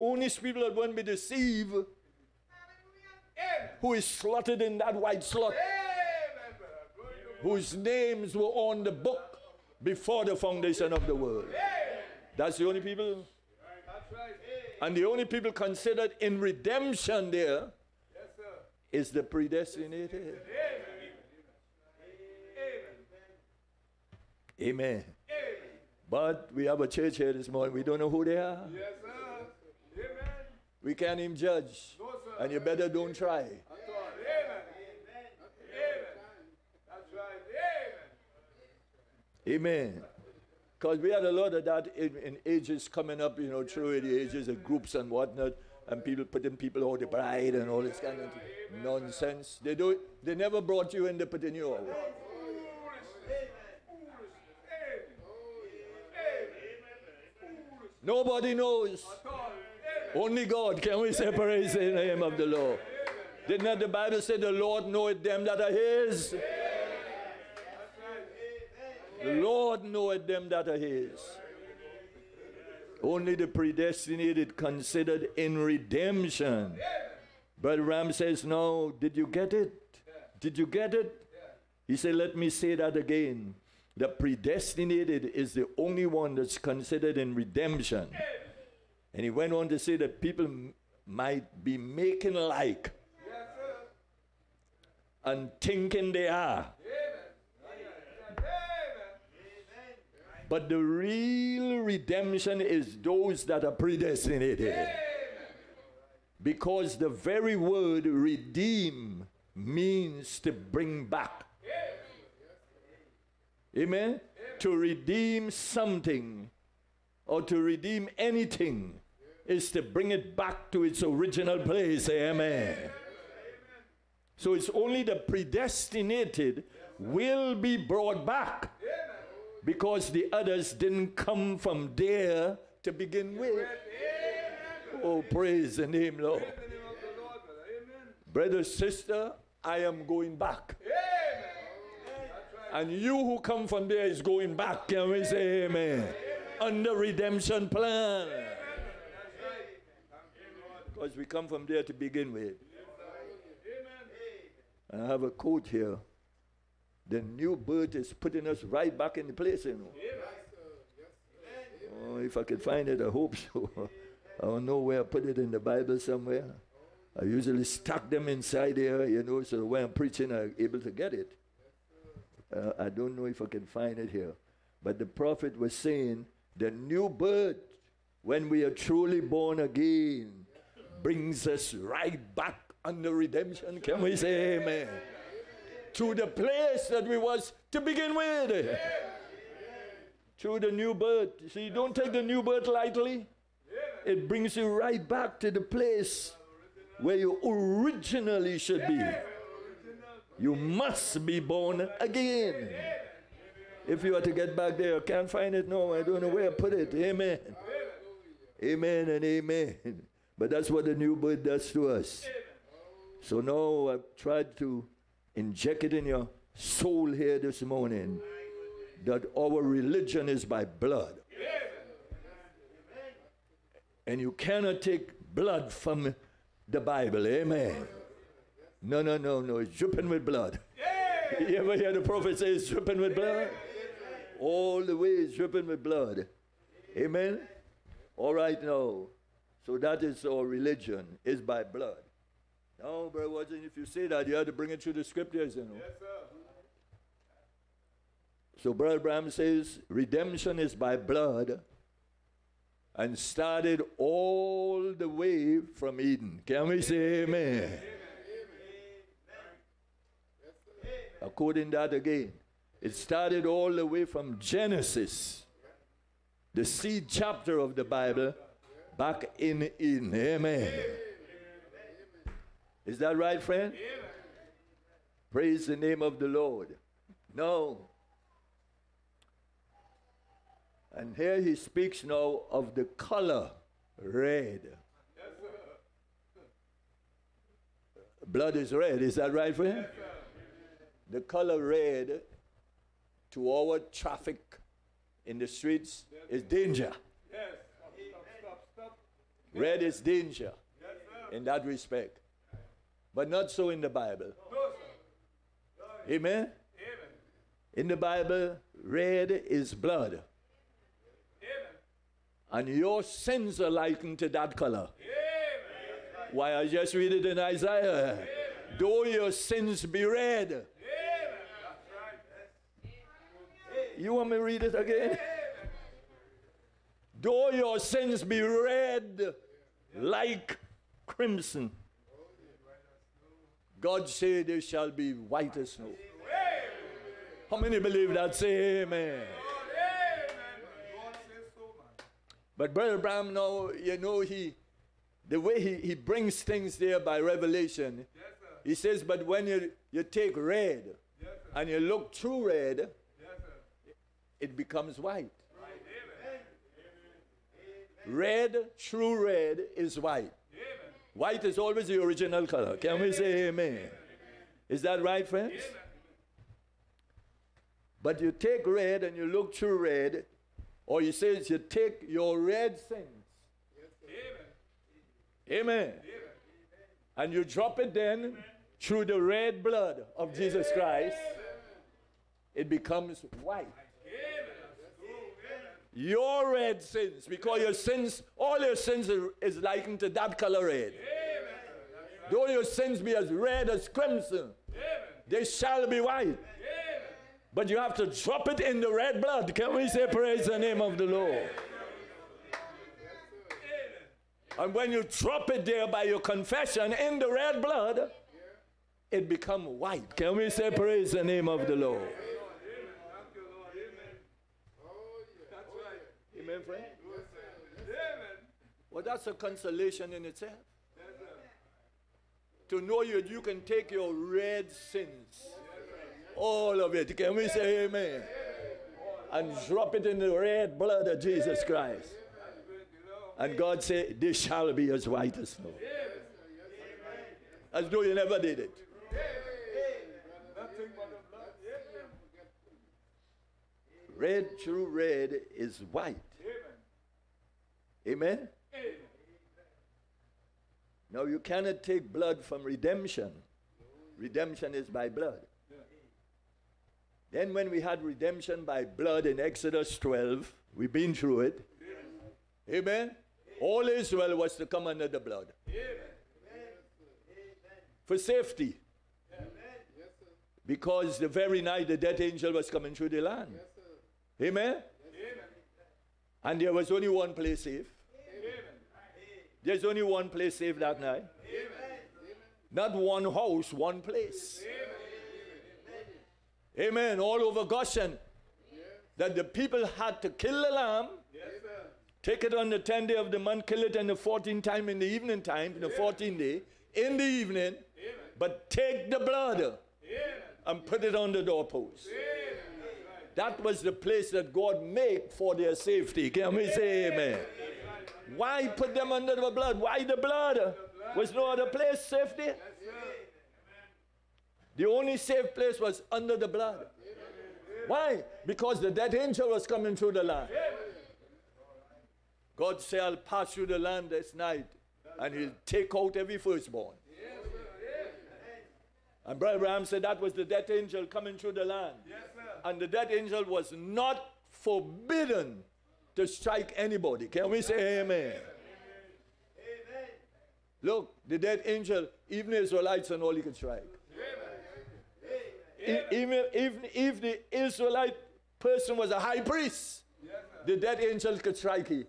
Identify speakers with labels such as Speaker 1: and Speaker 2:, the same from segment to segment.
Speaker 1: Only people that won't be deceived, who is slotted in that white slot, whose names were on the book before the foundation of the world. That's the only people. And the only people considered in redemption there is the predestinated. Amen. But we have a church here this morning. We don't know who they are.
Speaker 2: Yes. Amen.
Speaker 1: We can't even judge. And you better don't try.
Speaker 2: Amen.
Speaker 1: Because we had a lot of that in, in ages coming up, you know, through the ages of groups and whatnot, and people putting people out the bride and all this kind of nonsense. They do. They never brought you in, they putting you out. Nobody knows. Only God can we separate in the name of the Lord. Did not the Bible say the Lord knoweth them that are his? The Lord knoweth them that are his. Only the predestinated considered in redemption. But Branham says, No, did you get it? Did you get it? He said, Let me say that again. The predestinated is the only one that's considered in redemption. And he went on to say that people might be making like and thinking they are. But the real redemption is those that are predestinated.
Speaker 2: Amen.
Speaker 1: Because the very word redeem means to bring back. Amen? To redeem something or to redeem anything is to bring it back to its original place. Amen. So it's only the predestinated will be brought back because the others didn't come from there to begin with. Oh, praise the name, Lord.
Speaker 2: Brother.
Speaker 1: Sister, I am going back. And you who come from there is going back. Can we say amen? Under redemption plan.
Speaker 2: That's right. Thank you, Lord.
Speaker 1: Because we come from there to begin with. And I have a quote here. The new birth is putting us right back in the place, you know. Oh, if I could find it, I hope so. I don't know where I put it in the Bible somewhere. I usually stack them inside there, you know, so when I'm preaching, I'm able to get it. Uh, I don't know if I can find it here. But the prophet was saying the new birth, when we are truly born again, brings us right back under redemption. Can we say amen? To the place that we was to begin with. To the new birth. See, don't take the new birth lightly. It brings you right back to the place where you originally should be. You must be born again. If you are to get back there, can't find it. No, I don't know where I put it. Amen. Amen and amen. But that's what the new birth does to us. So now I've tried to inject it in your soul here this morning that our religion is by blood. And you cannot take blood from the Bible. Amen. No, no, no, no. It's dripping with blood. You ever hear the prophet say it's dripping with blood? All the way it's dripping with blood. Amen. All right now. So that is our religion, is by blood. No, Brother Watson, if you say that, you have to bring it to the scriptures, you know.
Speaker 2: Yes, sir.
Speaker 1: So Brother Branham says redemption is by blood and started all the way from Eden. Can we say amen? According that again, it started all the way from Genesis, the seed chapter of the Bible, back in Eden. Amen. Is that right, friend? Praise the name of the Lord. No. And here he speaks now of the color red. Blood is red, is that right friend? The color red to our traffic in the streets is danger.
Speaker 2: Yes. Stop, stop, stop, stop.
Speaker 1: Red is danger in that respect. But not so in the Bible. Amen? In the Bible, red is blood. And your sins are likened to that color. Why, I just read it in Isaiah. Though your sins be red. You want me to read it again? Though your sins be red like crimson, God said they shall be white as snow. How many believe that? Say amen. But Brother Branham, now, you know, he, the way he, he brings things there by revelation,
Speaker 2: Yes,
Speaker 1: he says, but when you, you take red
Speaker 2: Yes,
Speaker 1: and you look through red,
Speaker 2: Yes,
Speaker 1: it becomes white.
Speaker 2: Amen.
Speaker 1: Red, true red, is white.
Speaker 2: Amen.
Speaker 1: White is always the original color. Can we say amen? Is that right, friends?
Speaker 2: Amen.
Speaker 1: But you take red and you look through red, or you say you take your red sins.
Speaker 2: Amen.
Speaker 1: Amen.
Speaker 2: Amen.
Speaker 1: And you drop it then through the red blood of Jesus Christ. It becomes white.
Speaker 2: Amen. That's true. Amen.
Speaker 1: Your red sins, because your sins, all your sins is likened to that color red. Though your sins be as red as crimson,
Speaker 2: Amen.
Speaker 1: they shall be white.
Speaker 2: Amen.
Speaker 1: But you have to drop it in the red blood. Can we say praise the name of the Lord? And when you drop it there by your confession in the red blood, it become white. Can we say praise the name of the Lord?
Speaker 2: Thank you, Lord. Amen. That's right.
Speaker 1: Amen, friend.
Speaker 2: Amen.
Speaker 1: Well, that's a consolation in itself. To know you, you can take your red sins, all of it. Can we say amen? And drop it in the red blood of Jesus Christ. And God said, They shall be as white as snow. As though you never did it. Red, true red is white.
Speaker 2: Amen.
Speaker 1: Now you cannot take blood from redemption. Redemption is by blood. Then, when we had redemption by blood in Exodus 12, we've been through it. Amen? All Israel was to come under the blood for safety. Because the very night the death angel was coming through the land. Amen? And there was only one place safe. There's only one place saved that night. Not one house, one place. Amen. All over Goshen. That the people had to kill the lamb, take it on the 10th day of the month, kill it in the 14th time in the evening time, in the 14th day, in the evening, but take the blood and put it on the doorpost. That was the place that God made for their safety. Can we say amen? Why put them under the blood? Why the blood? Was no other place safety? The only safe place was under the blood. Why? Because the dead angel was coming through the land. God said, I'll pass through the land this night and he'll take out every firstborn. And Brother Branham said that was the death angel coming through the land. And the death angel was not forbidden to strike anybody. Can we say amen? Look, the dead angel, even Israelites and all he could strike. E- Even if, if the Israelite person was a high priest, the dead angel could strike him.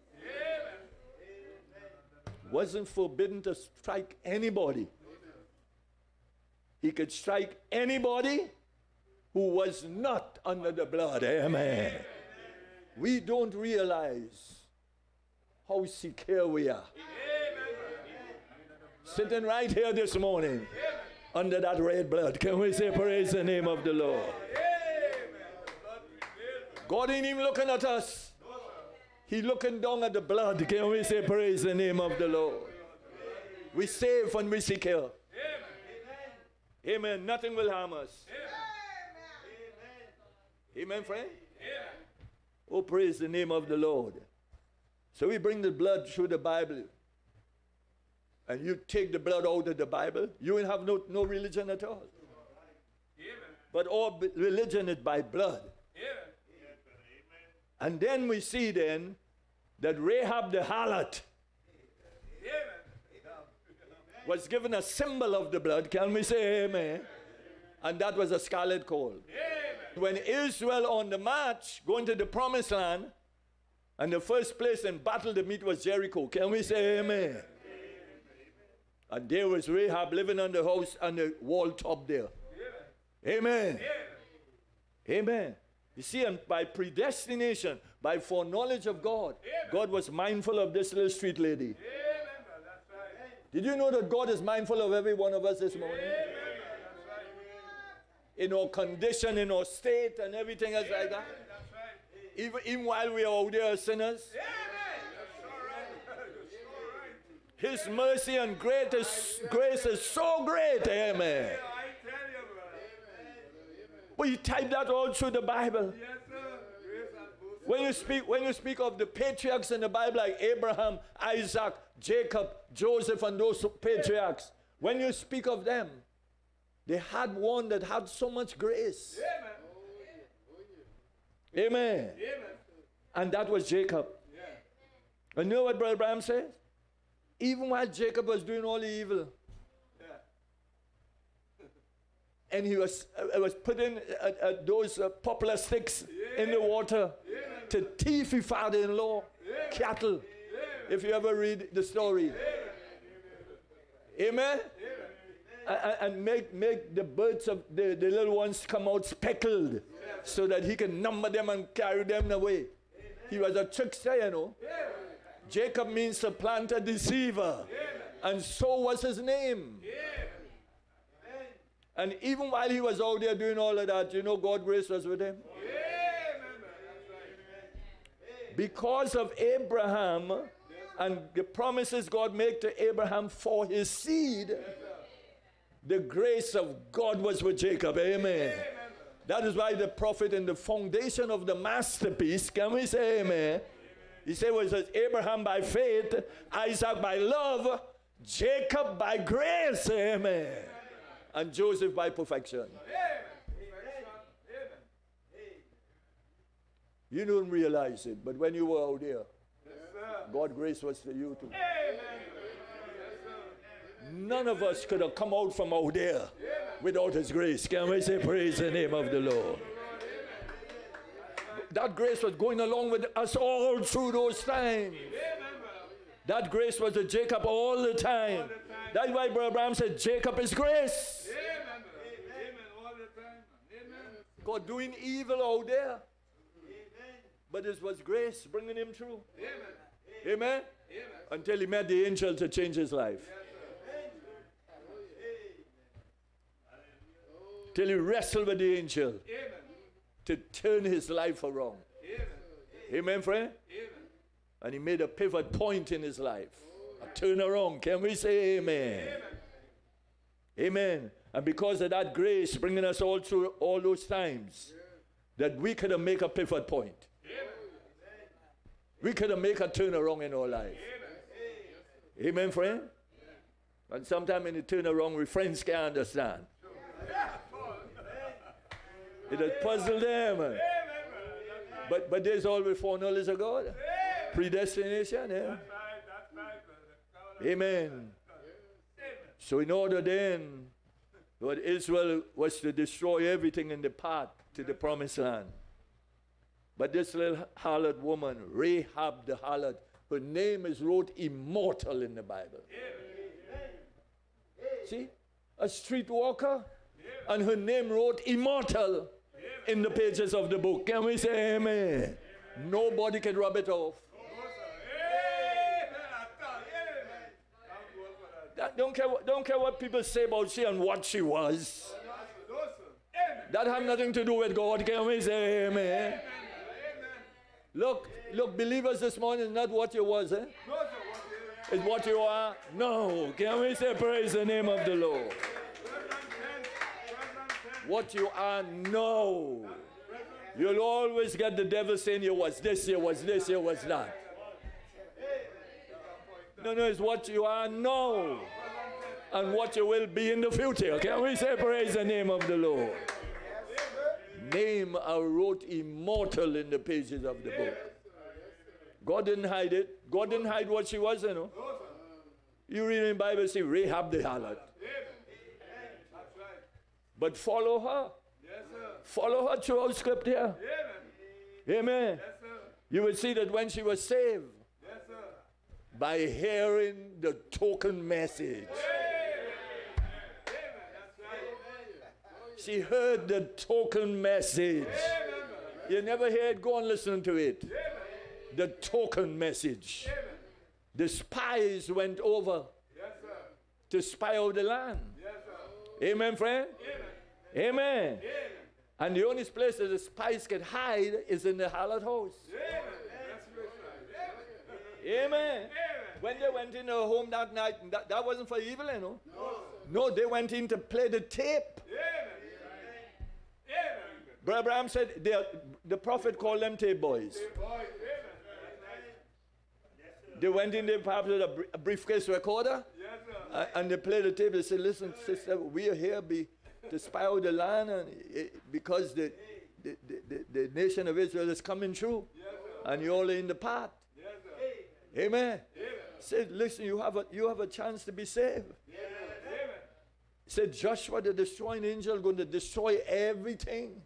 Speaker 1: Wasn't forbidden to strike anybody. He could strike anybody who was not under the blood. Amen. We don't realize how secure we are. Sitting right here this morning under that red blood. Can we say praise the name of the Lord? God ain't even looking at us. He looking down at the blood. Can we say praise the name of the Lord? We safe and we secure. Amen. Amen. Nothing will harm us. Amen, friend? Oh, praise the name of the Lord. So we bring the blood through the Bible and you take the blood out of the Bible, you will have no, no religion at all.
Speaker 2: Amen.
Speaker 1: But all religion is by blood.
Speaker 2: Amen.
Speaker 1: And then we see then that Rahab the harlot
Speaker 2: Amen.
Speaker 1: was given a symbol of the blood. Can we say amen? And that was a scarlet cord.
Speaker 2: Amen.
Speaker 1: When Israel on the march going to the promised land, and the first place in battle to meet was Jericho. Can we say amen? And there was Rahab living on the house on the wall top there. Amen. Amen. You see, and by predestination, by foreknowledge of God, God was mindful of this little street lady.
Speaker 2: Amen.
Speaker 1: Did you know that God is mindful of every one of us this morning? In our condition, in our state, and everything else like that. Even, even while we are out there as sinners,
Speaker 2: Amen. That's all right. That's all right.
Speaker 1: His mercy and great is, grace is so great. Amen.
Speaker 2: I tell you.
Speaker 1: But you type that all through the Bible.
Speaker 2: Yes, sir. Grace.
Speaker 1: When you speak, when you speak of the patriarchs in the Bible, like Abraham, Isaac, Jacob, Joseph, and those patriarchs, when you speak of them, they had one that had so much grace.
Speaker 2: Amen.
Speaker 1: Amen.
Speaker 2: Amen.
Speaker 1: And that was Jacob.
Speaker 2: Yeah.
Speaker 1: And you know what Brother Branham says? Even while Jacob was doing all the evil,
Speaker 2: Yeah.
Speaker 1: and he was, uh, was putting uh, uh, those uh, poplar sticks in the water to thief his father-in-law cattle. If you ever read the story. Amen. And make, make the birds of the, the little ones come out speckled so that he can number them and carry them away. He was a trickster, you know. Jacob means supplanter, deceiver. And so was his name. And even while he was out there doing all of that, you know, God grace was with him. Because of Abraham and the promises God made to Abraham for his seed, the grace of God was with Jacob. Amen. That is why the prophet in the foundation of the masterpiece, can we say amen? He said, well, it says Abraham by faith, Isaac by love, Jacob by grace, amen. And Joseph by perfection. You don't realize it, but when you were out there, God grace was for you too. None of us could have come out from out there without His grace. Can we say praise the name of the Lord? That grace was going along with us all through those times. That grace was with Jacob all the time. That's why Brother Branham said, Jacob is grace. God doing evil out there. But it was grace bringing him through. Amen? Until he met the angel to change his life. Till he wrestled with the angel to turn his life around. Amen, Amen friend? And he made a pivot point in his life. A turnaround. Can we say amen? Amen. And because of that grace bringing us all through all those times, that we could have make a pivot point. We could have make a turnaround in our life. Amen, friend? And sometimes in the turnaround, we friends can't understand. It has puzzled them. But, but there's always foreknowledge of God. Predestination, yeah. Amen. So in order then, Lord Israel was to destroy everything in the path to the promised land. But this little harlot woman, Rahab the harlot, her name is wrote immortal in the Bible. See? A streetwalker, and her name wrote immortal in the pages of the book. Can we say amen? Nobody can rub it off. That- Don't care, what- don't care what people say about she and what she was. That have nothing to do with God. Can we say amen? Look, look, believers this morning is not what you was, eh? It's what you are. No. Can we say praise the name of the Lord? What you are, no. You'll always get the devil saying you was this, you was this, you was that. No, no, it's what you are now and what you will be in the future. Can we say praise the name of the Lord? Name are wrote immortal in the pages of the book. God didn't hide it. God didn't hide what she was, you know. You read in the Bible, see Rahab the harlot. But follow her. Follow her throughout scripture. Amen. You will see that when she was saved, by hearing the token message. She heard the token message. You never hear it? Go and listen to it. The token message. The spies went over to spy out the land. Amen, friend? Amen. And the only place that the spies can hide is in the harlot house. Amen. When they went in her home that night, that, that wasn't for evil, you know. No. they went in to play the tape. Brother Branham said the prophet called them tape boys. They went in there perhaps with a, briefcase recorder uh, and they played the tape. They said, Listen, sister, we are here be, to spy out the land and, uh, because the, the, the, the, nation of Israel is coming through and you're all in the path. Amen. Amen. Said, listen, you have a you have a chance to be saved. Amen. Said Joshua, the destroying angel, going to destroy everything.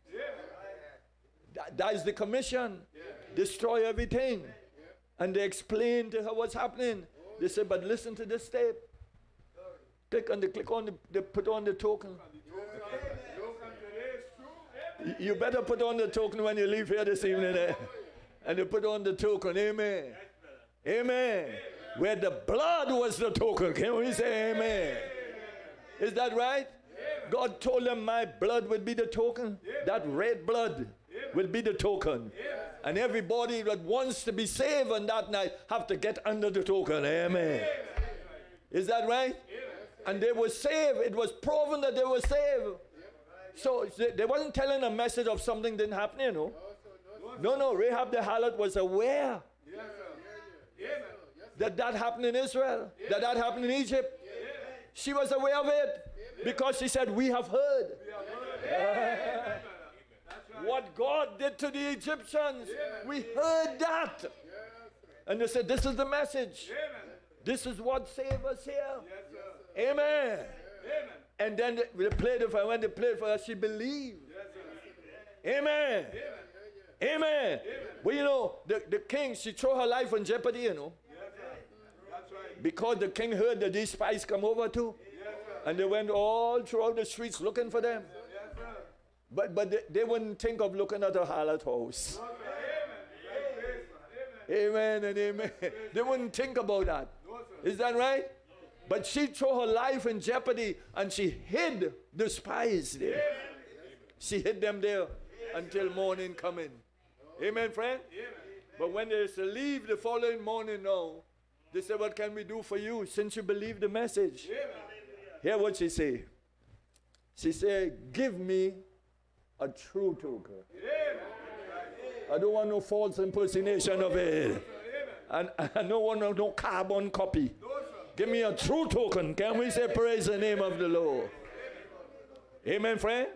Speaker 1: That, that is the commission. Destroy everything. And they explained to her what's happening. They said, but listen to this tape. Click on the click on the, the put on the token. You better put on the token when you leave here this evening. Eh? And you put on the token. Amen. Amen. Where the blood was the token. Can we say amen? Is that right? God told them my blood would be the token. That red blood will be the token. And everybody that wants to be saved on that night have to get under the token. Amen. Is that right? And they were saved. It was proven that they were saved. So they wasn't telling a message of something didn't happen, you know. No, no. Rahab the harlot was aware that that happened in Israel, that that happened in Egypt. She was aware of it because she said, We have heard. what God did to the Egyptians, we heard that. And they said, This is the message. This is what saved us here. Amen. And then they played for her. When they played for her, she believed. Amen. Amen. Well, you know, the, the king, she threw her life in jeopardy, you know. That's right. Because the king heard that these spies come over too. and they went all throughout the streets looking for them. but but they, they, wouldn't think of looking at a harlot house. amen and amen. They wouldn't think about that. Is that right? But she threw her life in jeopardy and she hid the spies there. She hid them there until morning coming. Amen, friend? But when they leave the following morning now, they said, What can we do for you since you believe the message? Hear what she said. She said, Give me a true token. I don't want no false impersonation of it. And I don't want no, no carbon copy. Give me a true token. Can we say praise the name of the Lord? Amen, friend?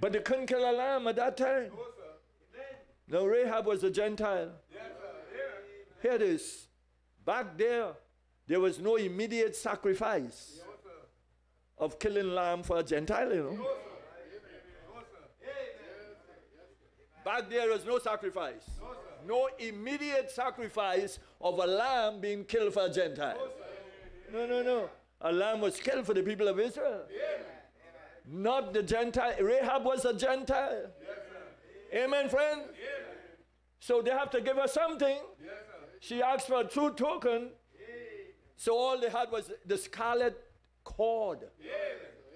Speaker 1: But they couldn't kill a lamb at that time. Now Rahab was a Gentile. Here it is. Back there, there was no immediate sacrifice of killing lamb for a Gentile, you know. Back there was no sacrifice. No immediate sacrifice of a lamb being killed for a Gentile. No, no, no. A lamb was killed for the people of Israel. Not the Gentile. Rahab was a Gentile. Amen, friend? So they have to give her something. She asked for a true token. So all they had was the scarlet cord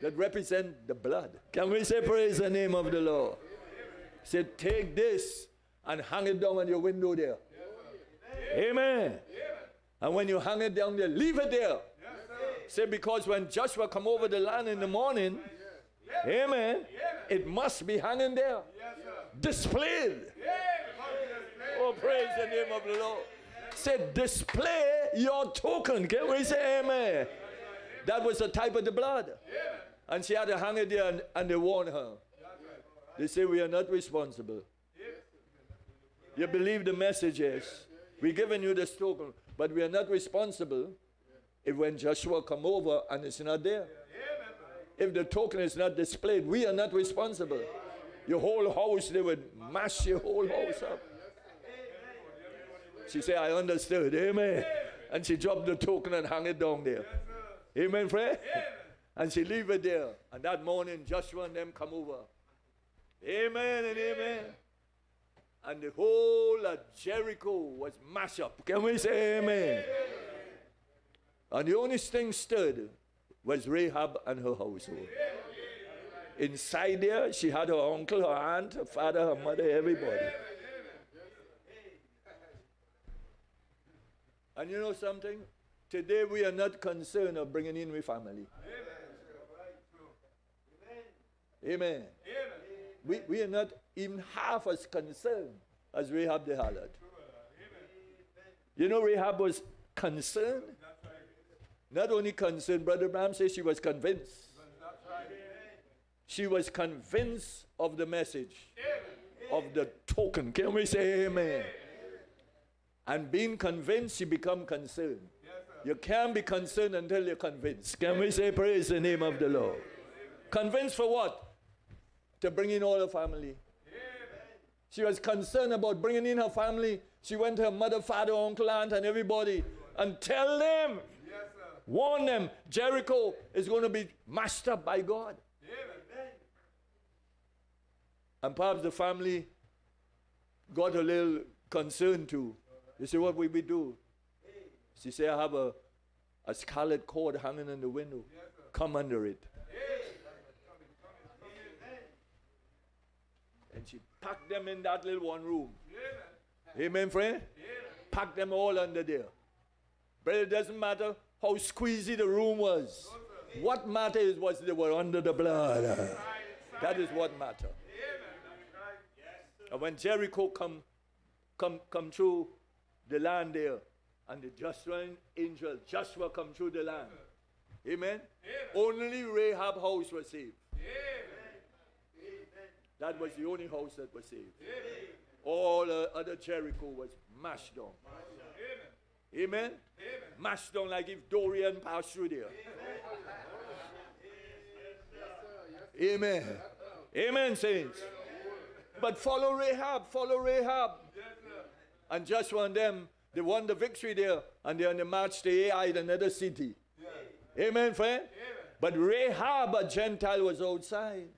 Speaker 1: that represent the blood. Can we say praise the name of the Lord? Said, take this and hang it down on your window there. Amen. And when you hang it down there, leave it there. Say, because when Joshua come over the land in the morning, amen, it must be hanging there. Displayed. Oh, praise the name of the Lord. said, display your token. Can we say amen? That was the type of the blood. And she had to hang it there and, and they warned her. They say we are not responsible. You believe the message is we're giving you this token, but we are not responsible if when Joshua come over and it's not there. If the token is not displayed, we are not responsible. Your whole house, they would mash your whole house up. She said, I understood. Amen. And she dropped the token and hung it down there. Amen, friend? And she leave it there. And that morning, Joshua and them come over. Amen and amen. And the whole of Jericho was mashed up. Can we say amen? And the only thing stood was Rahab and her household. Inside there, she had her uncle, her aunt, her father, her mother, everybody. And you know something? Today we are not concerned of bringing in with family. Amen. Amen. We, we are not even half as concerned as Rahab the harlot. You know, Rahab was concerned. Not only concerned, Brother Branham says she was convinced. She was convinced of the message, of the token. Can we say amen? And being convinced, she become concerned. You can't be concerned until you're convinced. Can we say praise the name of the Lord? Convinced for what? To bring in all the family. She was concerned about bringing in her family. She went to her mother, father, uncle, aunt, and everybody and tell them, warn them, Jericho is going to be mashed up by God. Amen. And perhaps the family got a little concerned too. They said, What will we do? She said, I have a, a scarlet cord hanging in the window. Come under it. And she packed them in that little one room. Amen, friend? Packed them all under there. But it doesn't matter how squeezy the room was. What matters was they were under the blood. That is what matters. And when Jericho come, come, come through the land there, and the Joshua angel, Joshua come through the land. Amen? Amen. Only Rahab house was saved. Amen. That was the only house that was saved. Amen. All uh, other Jericho was mashed down. Amen. Amen. Mashed down like if Dorian passed through there. Amen. Amen, saints. But follow Rahab, follow Rahab. And Joshua and them, they won the victory there, and they're on the march to Ai, another city. Amen, friend? Amen. But Rahab, a Gentile, was outside.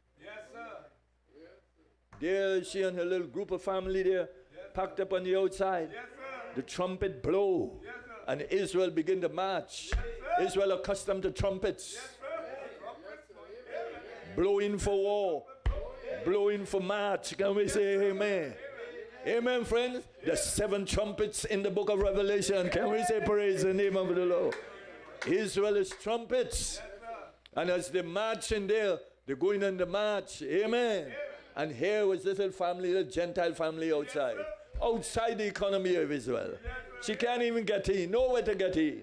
Speaker 1: There she and her little group of family there, yes, packed up on the outside. Yes, the trumpet blow, yes, and Israel begin to march. Israel accustomed to trumpets. Blowing for war, blowing for march. Can we say amen? Amen, friends. The seven trumpets in the book of Revelation. Can we say praise the name of the Lord? Israel is trumpets. And as they march in there, they're going on the march. Amen. And here was this little family, the Gentile family outside. Outside the economy of Israel. She can't even get in, nowhere to get in.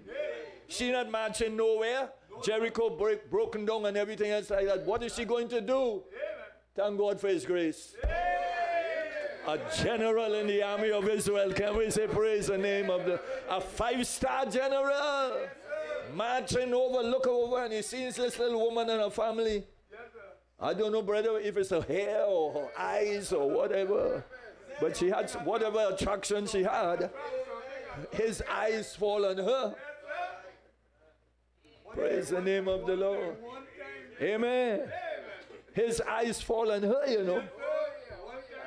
Speaker 1: She not marching nowhere. Jericho break, broken down and everything else like that. What is she going to do? Thank God for His grace a general in the army of Israel. Can we say praise the name of the a five-star general? Marching over, look over, and he sees this little woman and her family. I don't know, brother, if it's her hair or her eyes or whatever. But she had whatever attraction she had. His eyes fall on her. Praise the name of the Lord. Amen. His eyes fall on her, you know.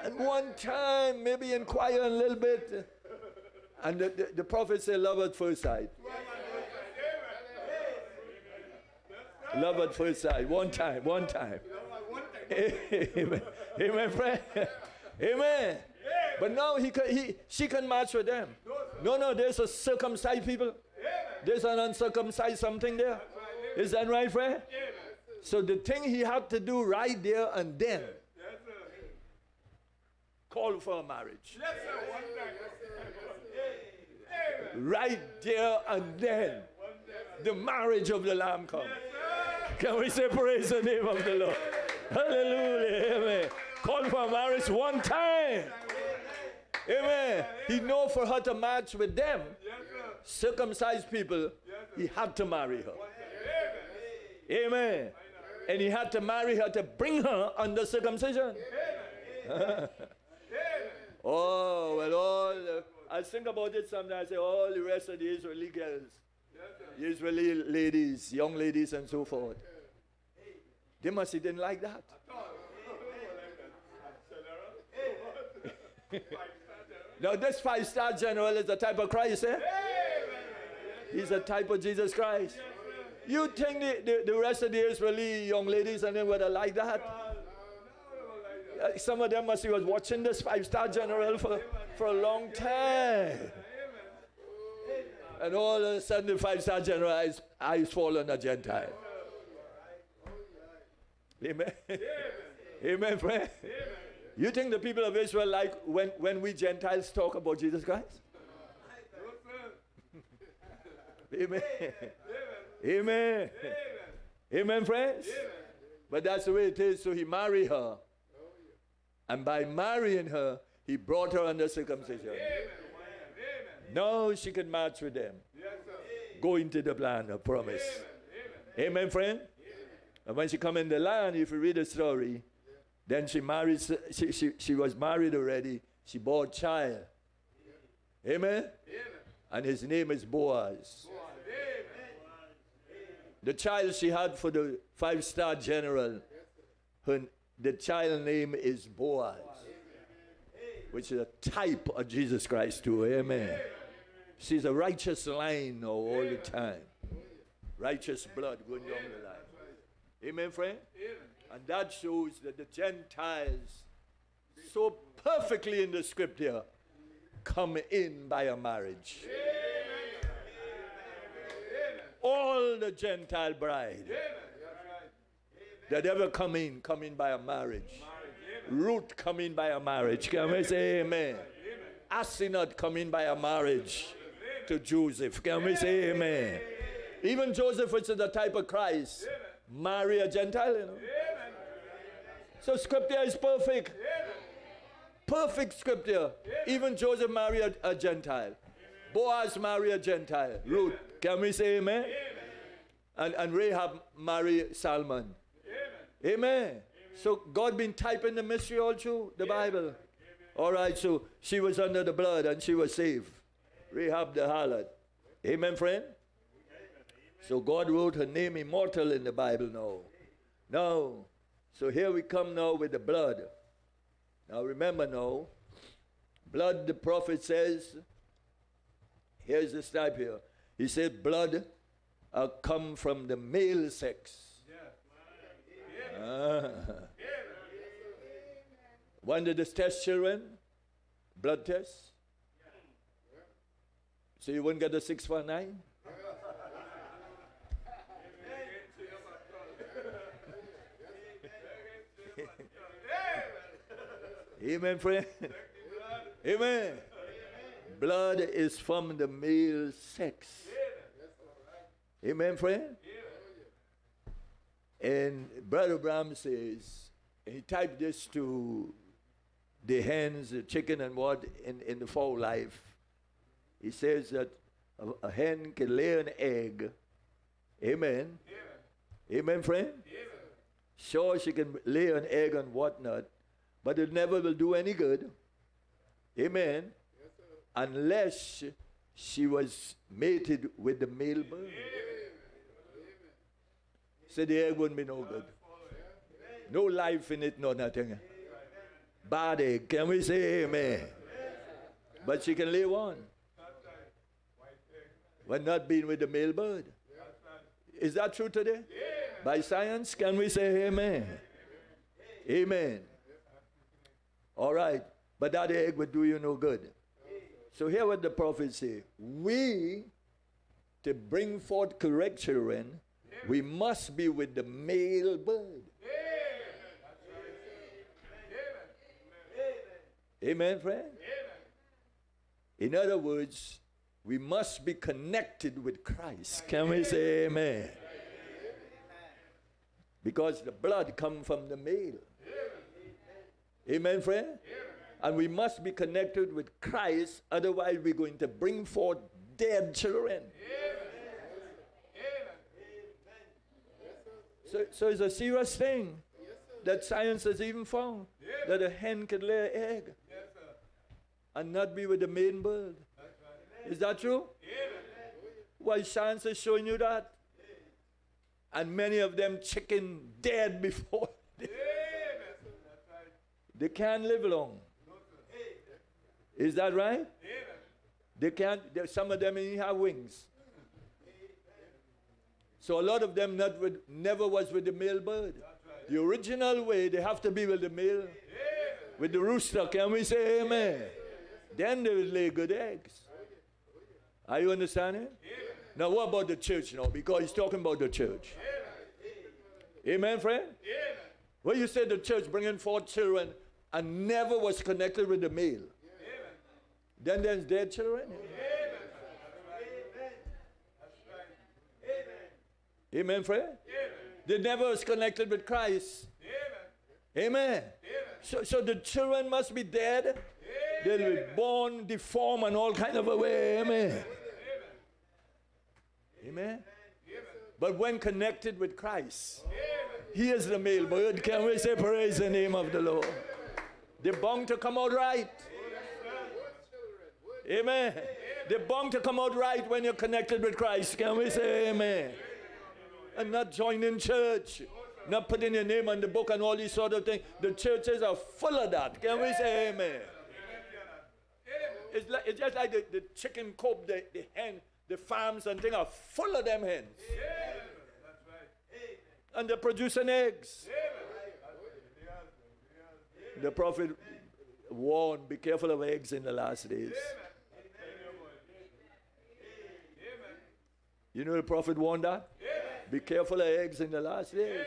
Speaker 1: And one time, maybe inquire a little bit. And the, the, the prophet said, Love at first sight. Love at first sight. One time, one time. Amen. Amen, friend. Amen. But now he, can, he, she can match with them. No, no, there's a circumcised people. There's an uncircumcised something there. Is that right, friend? So the thing he had to do right there and then call for a marriage. right there and then, the marriage of the Lamb comes. Can we say praise the name of the Lord? Hallelujah. Amen. Called for marriage one time. Amen. He know for her to match with them, circumcised people, he had to marry her. Amen. And he had to marry her to bring her under circumcision. oh, well, all I think about it sometimes. I say all the rest of the Israeli girls, Israeli ladies, young ladies, and so forth. They must have didn't like that. now, this five star general is the type of Christ, eh? He's a type of Jesus Christ. You think the, the, the rest of the Israeli young ladies and them would have like that? Some of them must have was watching this five-star general for, for a long time. And all of a sudden the five-star general eyes, eyes fall on a Gentile. Amen. Amen, Amen friend. You think the people of Israel like when, when we Gentiles talk about Jesus Christ? Amen. Amen. Amen, friends? But that's the way it is. So he married her. And by marrying her, he brought her under circumcision. Now she can march with them. Go into the plan of promise. Amen, friend? And when she come in the land, if you read the story, then she married, she, she, she was married already. She bore a child. Amen? And his name is Boaz. The child she had for the five star general, her, the child name is Boaz, which is a type of Jesus Christ, too. Amen. She's a righteous line all the time. Righteous blood going down the line. Amen, friend? And that shows that the Gentiles, so perfectly in the scripture, come in by a marriage all the Gentile bride that ever come in, come in by a marriage. Ruth come in by a marriage. Can we say amen? Aseneth come in by a marriage to Joseph. Can we say amen? Even Joseph, which is the type of Christ, marry a Gentile, you know. So scripture is perfect. Perfect scripture. Even Joseph married a, a Gentile. Boaz married a Gentile. Ruth can we say amen? amen. And, and Rahab married Salmon. Amen. amen. So God been typing the mystery all through the Bible. All right, so she was under the blood and she was saved. Rahab the harlot. Amen, friend? So God wrote her name immortal in the Bible now. Now, so here we come now with the blood. Now remember now, blood, the prophet says, here's the type here. He said, blood uh, come from the male sex. Ah. When did this test children? Blood test? So you wouldn't get the 619? Amen, friend. Amen. Blood is from the male sex. Amen, friend? And Brother Branham says, he typed this to the hens, the chicken, and what in, in the fall life. He says that a, a hen can lay an egg. Amen. Amen, Amen friend? Amen. Sure, she can lay an egg and whatnot, but it never will do any good. Amen unless she was mated with the male bird. So the egg wouldn't be no good. No life in it, no nothing. Bad egg. Can we say amen? But she can live on. When not being with the male bird. Is that true today? By science, can we say amen? Amen. All right. But that egg would do you no good. So hear what the prophet say. We, to bring forth correct children, we must be with the male bird. Amen, friend? In other words, we must be connected with Christ. Can we say amen? Because the blood come from the male. Amen, friend? And we must be connected with Christ, otherwise, we're going to bring forth dead children. So, so it's a serious thing that science has even found that a hen can lay an egg and not be with the main bird. Is that true? Why science is showing you that? And many of them chicken dead before they, can't live long. Is that right? They can't, some of them even have wings. So a lot of them not with, never was with the male bird. The original way, they have to be with the male, with the rooster. Can we say amen? Then they will lay good eggs. Are you understanding? Now, what about the church now? Because he's talking about the church. Amen, friend? Well, you said the church bringing forth children and never was connected with the male. Then there's dead children. Amen, friend? They never was connected with Christ. Amen. So, so the children must be dead. They'll be born deformed and all kind of a way. Amen. Amen. But when connected with Christ, He is the male bird. Can we say praise the name of the Lord? They're bound to come out right. Amen. They're bound to come out right when you're connected with Christ. Can we say amen? And not joining church, not putting your name on the book and all these sort of things. The churches are full of that. Can we say amen? It's, like, it's just like the, the chicken coop, the, the hen, the farms and things are full of them hens. And they're producing eggs. The prophet warned, be careful of eggs in the last days. You know the prophet warned that? Be careful of eggs in the last days.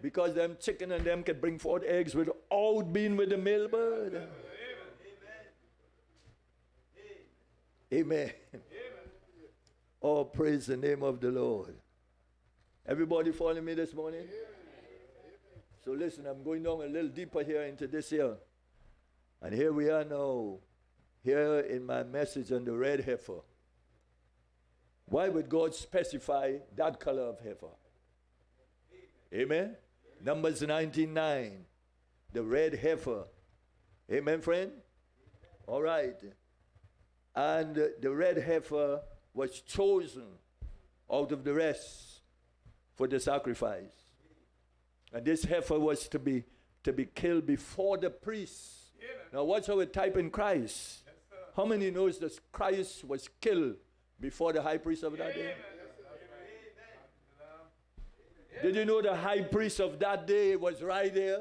Speaker 1: Because them chicken and them can bring forth eggs without being with the male bird. Amen. Oh, praise the name of the Lord. Everybody following me this morning? So listen, I'm going down a little deeper here into this here. And here we are now, here in my message on the red heifer. Why would God specify that color of heifer? Amen. Numbers 19:9, the red heifer. Amen, friend. All right. And the red heifer was chosen out of the rest for the sacrifice. And this heifer was to be to be killed before the priest. Now what's our type in Christ? How many knows that Christ was killed before the high priest of that day? Did you know the high priest of that day was right there?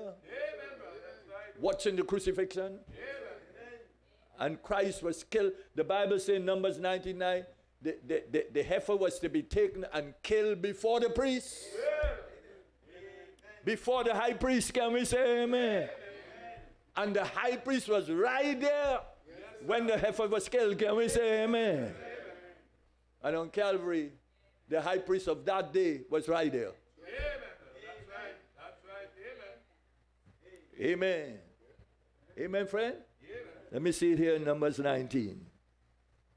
Speaker 1: Watching the crucifixion? And Christ was killed. The Bible says in Numbers 99, the, the, the, the heifer was to be taken and killed before the priest. Before the high priest, can we say amen? And the high priest was right there when the heifer was killed. Can we say amen? And on Calvary, the high priest of that day was right there. Amen. Amen, friend? Let me see it here in Numbers 19.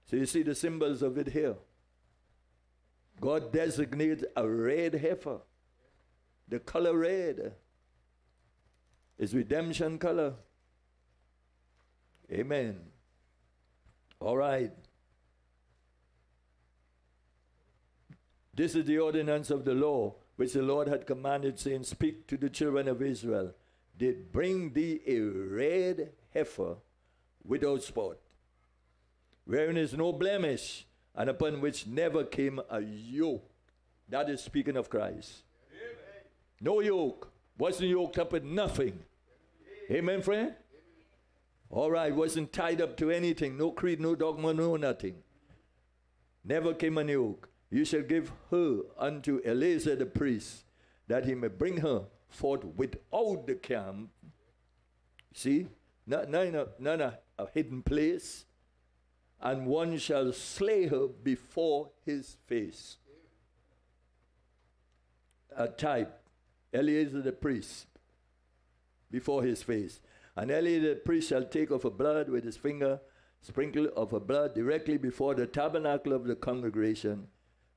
Speaker 1: So you see the symbols of it here. God designates a red heifer. The color red is redemption color. Amen. All right. This is the ordinance of the law which the Lord had commanded, saying, Speak to the children of Israel. Did bring thee a red heifer without spot, wherein is no blemish, and upon which never came a yoke. That is speaking of Christ. No yoke. Wasn't yoked up with nothing. Amen, friend? All right, wasn't tied up to anything. No creed, no dogma, no nothing. Never came a yoke. You shall give her unto Eleazar the priest, that he may bring her forth without the camp. See? Not, not, in, a, not a, a hidden place. and one shall slay her before his face. A type, Eleazar the priest, before his face. And Eleazar the priest shall take of her blood with his finger, sprinkle of her blood directly before the tabernacle of the congregation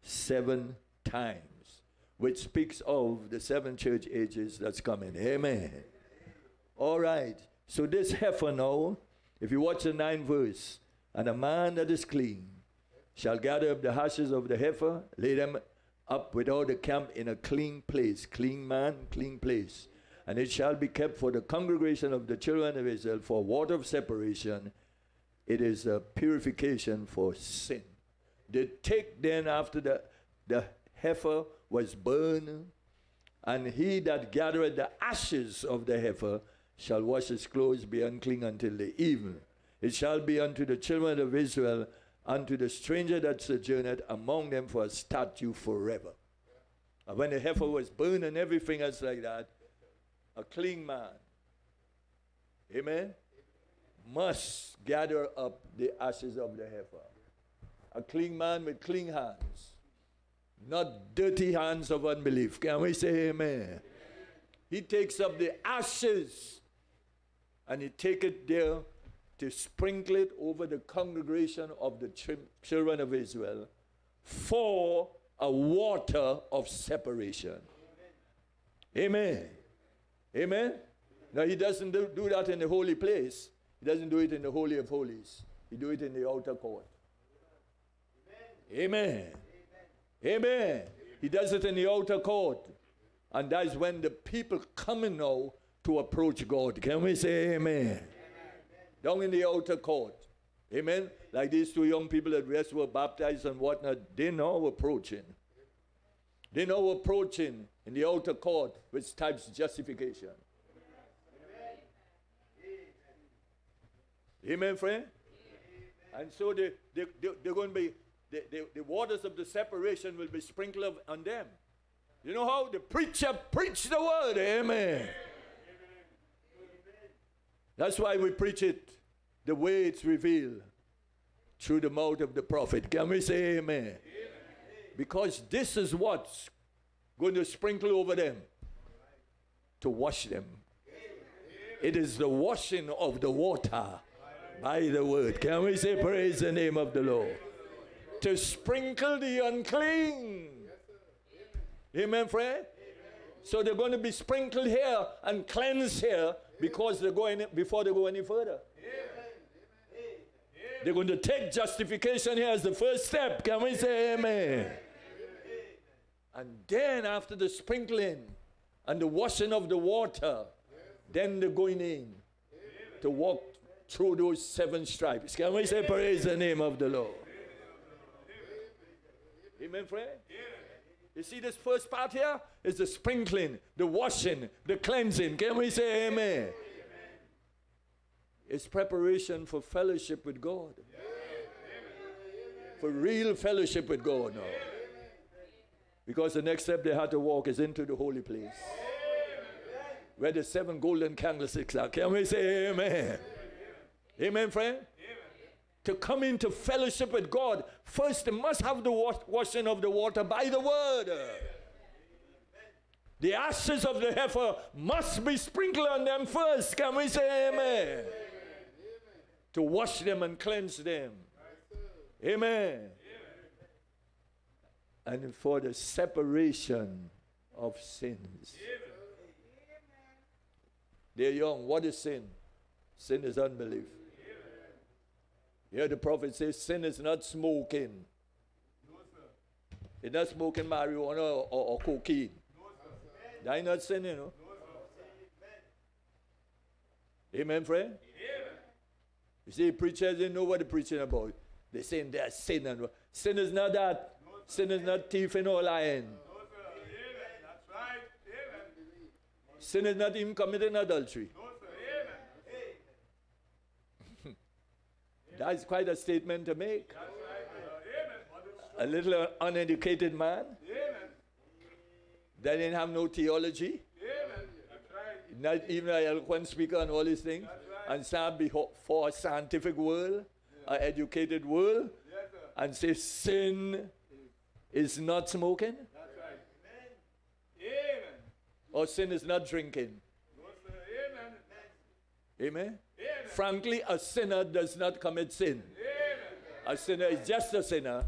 Speaker 1: seven times, which speaks of the seven church ages that's coming. Amen. All right. So this heifer now, if you watch the ninth verse, and a man that is clean shall gather up the ashes of the heifer, lay them up without the camp in a clean place. Clean man, clean place. And it shall be kept for the congregation of the children of Israel for water of separation. It is a purification for sin. They take then after the, the heifer was burned, and he that gathereth the ashes of the heifer shall wash his clothes, be unclean until the evening. It shall be unto the children of Israel, unto the stranger that sojourneth among them for a statute forever. And when the heifer was burned and everything else like that, a clean man, amen, must gather up the ashes of the heifer. A clean man with clean hands, not dirty hands of unbelief. Can we say amen? He takes up the ashes and he take it there to sprinkle it over the congregation of the children of Israel for a water of separation. Amen. Amen. Now he doesn't do, that in the holy place. He doesn't do it in the holy of holies. He do it in the outer court. Amen. Amen. Amen. He does it in the outer court. And that's when the people come coming now to approach God. Can we say amen? Down in the outer court. Amen. Like these two young people that just were baptized and whatnot, they know approaching. They know approaching in the outer court, which types justification. Amen, Amen friend? Amen. And so they, they, they, they're going to be, the, the, the waters of the separation will be sprinkled on them. You know how? The preacher preached the word. Amen. That's why we preach it the way it's revealed through the mouth of the prophet. Can we say amen? amen? Because this is what's going to sprinkle over them to wash them. It is the washing of the water by the word. Can we say praise the name of the Lord? To sprinkle the unclean. Amen, friend? So they're going to be sprinkled here and cleansed here because they're going before they go any further. They're going to take justification here as the first step. Can we say amen? And then after the sprinkling and the washing of the water, then they're going in to walk through those seven stripes. Can we say praise the name of the Lord? Amen, friend? You see this first part here is the sprinkling, the washing, the cleansing. Can we say amen? amen. It's preparation for fellowship with God. For real fellowship with God now. Because the next step they had to walk is into the holy place. Where the seven golden candlesticks are. Can we say amen? Amen, friend? To come into fellowship with God, first they must have the washing of the water by the word. The ashes of the heifer must be sprinkled on them first. Can we say amen? amen. To wash them and cleanse them. Amen. amen. And for the separation of sins. They're young. What is sin? Sin is unbelief. Yeah, the prophet says sin is not smoking. No, it's not smoking marijuana or, or, or cocaine. No, That's not sin, you know. No, Amen, friend? Amen. You see, preachers, they know what they're preaching about. They're saying they're sin. And sin is not that. sin is not thieving or lying. Sin is not even committing adultery. That's quite a statement to make. A little uneducated man that didn't have no theology, not even an eloquent speaker and all these things, and stand before a scientific world an educated world and say sin is not smoking or sin is not drinking?
Speaker 2: Amen.
Speaker 1: Amen?
Speaker 2: Amen.
Speaker 1: Frankly, a sinner does not commit sin. A sinner is just a sinner.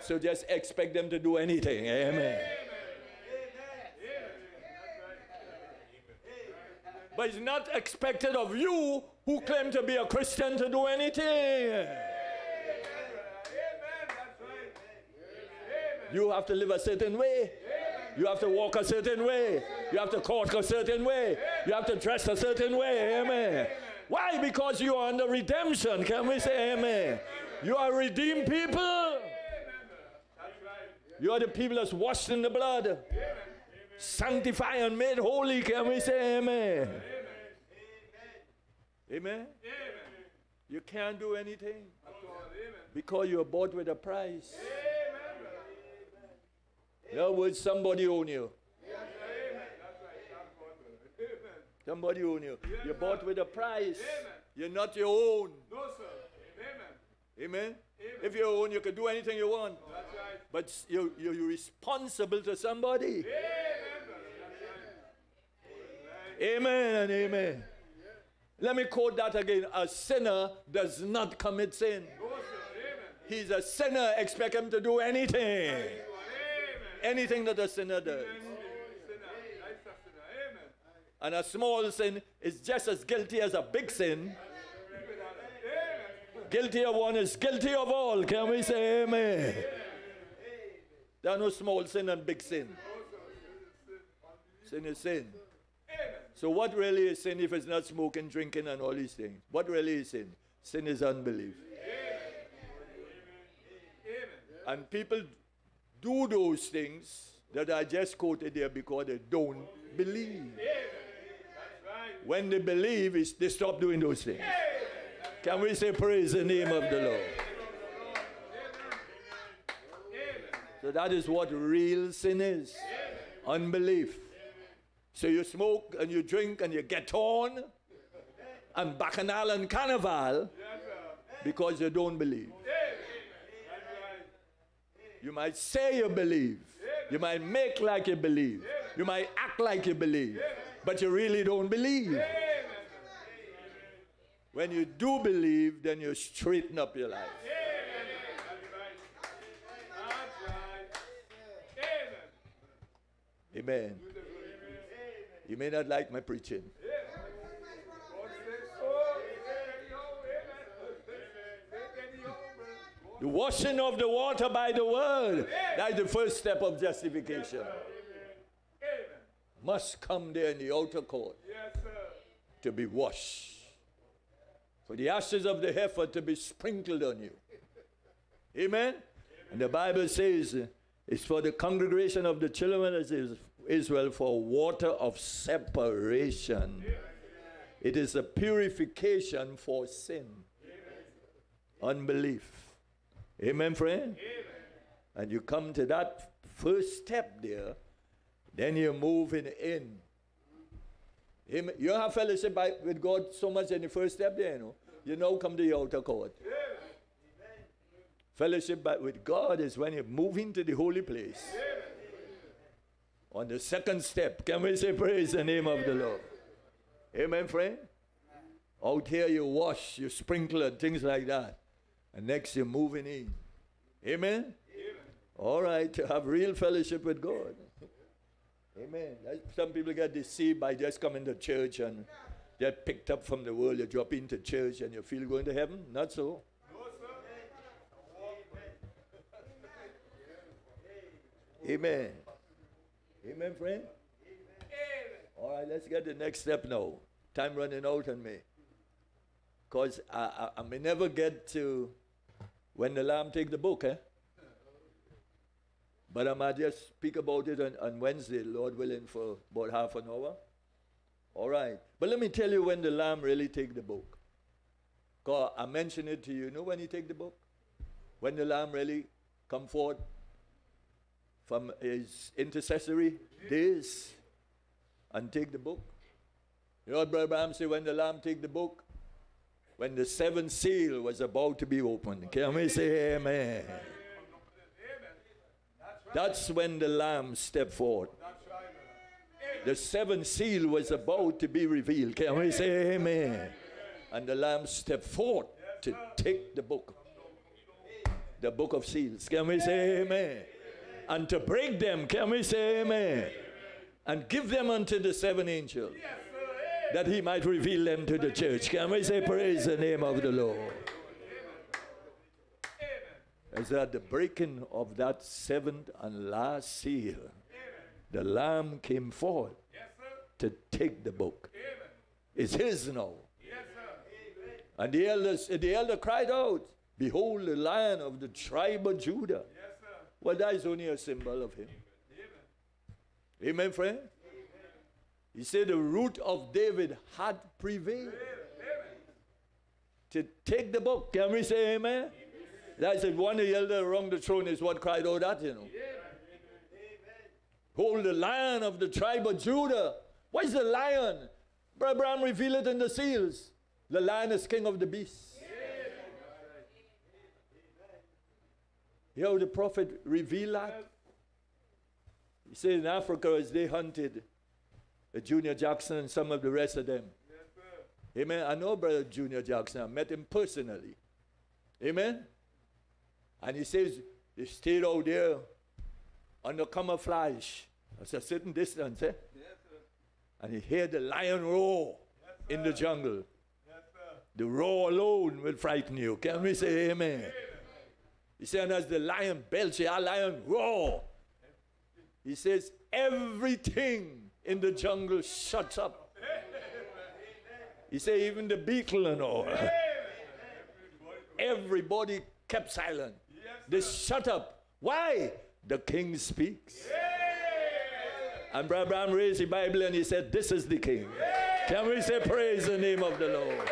Speaker 1: So just expect them to do anything. Amen. But it's not expected of you who claim to be a Christian to do anything. You have to live a certain way. You have to walk a certain way. You have to talk a certain way. You have to dress a certain way. Amen. Why? Because you are under redemption. Can we say amen? You are redeemed people. You are the people that's washed in the blood, sanctified and made holy. Can we say amen? Amen.
Speaker 2: Amen.
Speaker 1: You can't do anything because you're bought with a price. In other words, somebody own you.
Speaker 2: Amen. That's right. Thank God. Amen.
Speaker 1: Somebody own you. You're bought with a price.
Speaker 2: Amen.
Speaker 1: You're not your own.
Speaker 2: No, sir. Amen.
Speaker 1: Amen. If you're own, you can do anything you want.
Speaker 2: That's right.
Speaker 1: But you, you, you're responsible to somebody.
Speaker 2: Amen.
Speaker 1: Amen and amen. Let me quote that again. A sinner does not commit sin.
Speaker 2: No, sir. Amen.
Speaker 1: He's a sinner. Expect him to do anything.
Speaker 2: Amen.
Speaker 1: Anything that a sinner does.
Speaker 2: Sinner. Nice sinner. Amen.
Speaker 1: And a small sin is just as guilty as a big sin. Guilty of one is guilty of all. Can we say amen? There are no small sin and big sin. Sin is sin. So what really is sin if it's not smoking, drinking, and all these things? What really is sin? Sin is unbelief. And people do those things that I just quoted there because they don't believe. When they believe, they stop doing those things. Can we say praise the name of the Lord? So that is what real sin is. Unbelief. So you smoke and you drink and you get on and bacchanal and carnival because you don't believe. You might say you believe. You might make like you believe. You might act like you believe. But you really don't believe. When you do believe, then you straighten up your life.
Speaker 2: Amen.
Speaker 1: You may not like my preaching. The washing of the water by the word. That's the first step of justification.
Speaker 2: Amen.
Speaker 1: Must come there in the outer court
Speaker 2: Yes, sir.
Speaker 1: to be washed. For the ashes of the heifer to be sprinkled on you. Amen? And the Bible says uh, it's for the congregation of the children of Is- Israel for water of separation. It is a purification for sin, unbelief. Amen, friend? And you come to that first step there, then you're moving in. Amen. You don't have fellowship by, with God so much in the first step there, you know. You now come to the outer court. Fellowship by, with God is when you move into the holy place. On the second step, can we say praise the name of the Lord? Amen, friend? Out here you wash, you sprinkle and things like that. And next you're moving in. Amen? All right, to have real fellowship with God. Amen. Some people get deceived by just coming to church and they're picked up from the world. You drop into church and you feel going to heaven. Not so. Amen. Amen, friend.
Speaker 2: Amen.
Speaker 1: All right, let's get the next step now. Time running out on me. Because I, I, I may never get to when the Lamb take the book, eh? But I might just speak about it on, on Wednesday, Lord willing, for about half an hour. All right. But let me tell you when the Lamb really take the book. Because I mentioned it to you. You know when he take the book? When the Lamb really come forth from his intercessory days and take the book. You know what Brother Branham say when the Lamb take the book? when the seventh seal was about to be opened. Can we say amen? That's when the Lamb stepped forward. The seventh seal was about to be revealed. Can we say amen? And the Lamb stepped forth to take the book. The book of seals. Can we say amen? And to break them. Can we say amen? And give them unto the seven angels that he might reveal them to the church. Can we say praise the name of the Lord? As at the breaking of that seventh and last seal, the Lamb came forth to take the book. It's his now. And the elders, the elder cried out, Behold the lion of the tribe of Judah. Well, that is only a symbol of him. Amen, friend? He said the root of David had prevailed to take the book. Can we say amen? That's it. One of the elder around the throne is what cried out that, you know. Hold the lion of the tribe of Judah. What is the lion? Brother Branham revealed it in the seals. The lion is king of the beasts. You know the prophet revealed that? He said in Africa as they hunted Junior Jackson and some of the rest of them. Amen. I know Brother Junior Jackson. I met him personally. Amen. And he says they stayed out there on the camouflage. At a certain distance, eh? Yes, and he heard the lion roar yes, in the jungle. Yes, the roar alone will frighten you. Can we say amen? amen. He said, as the lion belches, our lion roar. He says, everything in the jungle shuts up. He said, even the beetle and all. Everybody kept silent. They shut up. Why? The king speaks. And Brother Branham raised the Bible and he said, This is the king. Can we say, Praise the name of the Lord?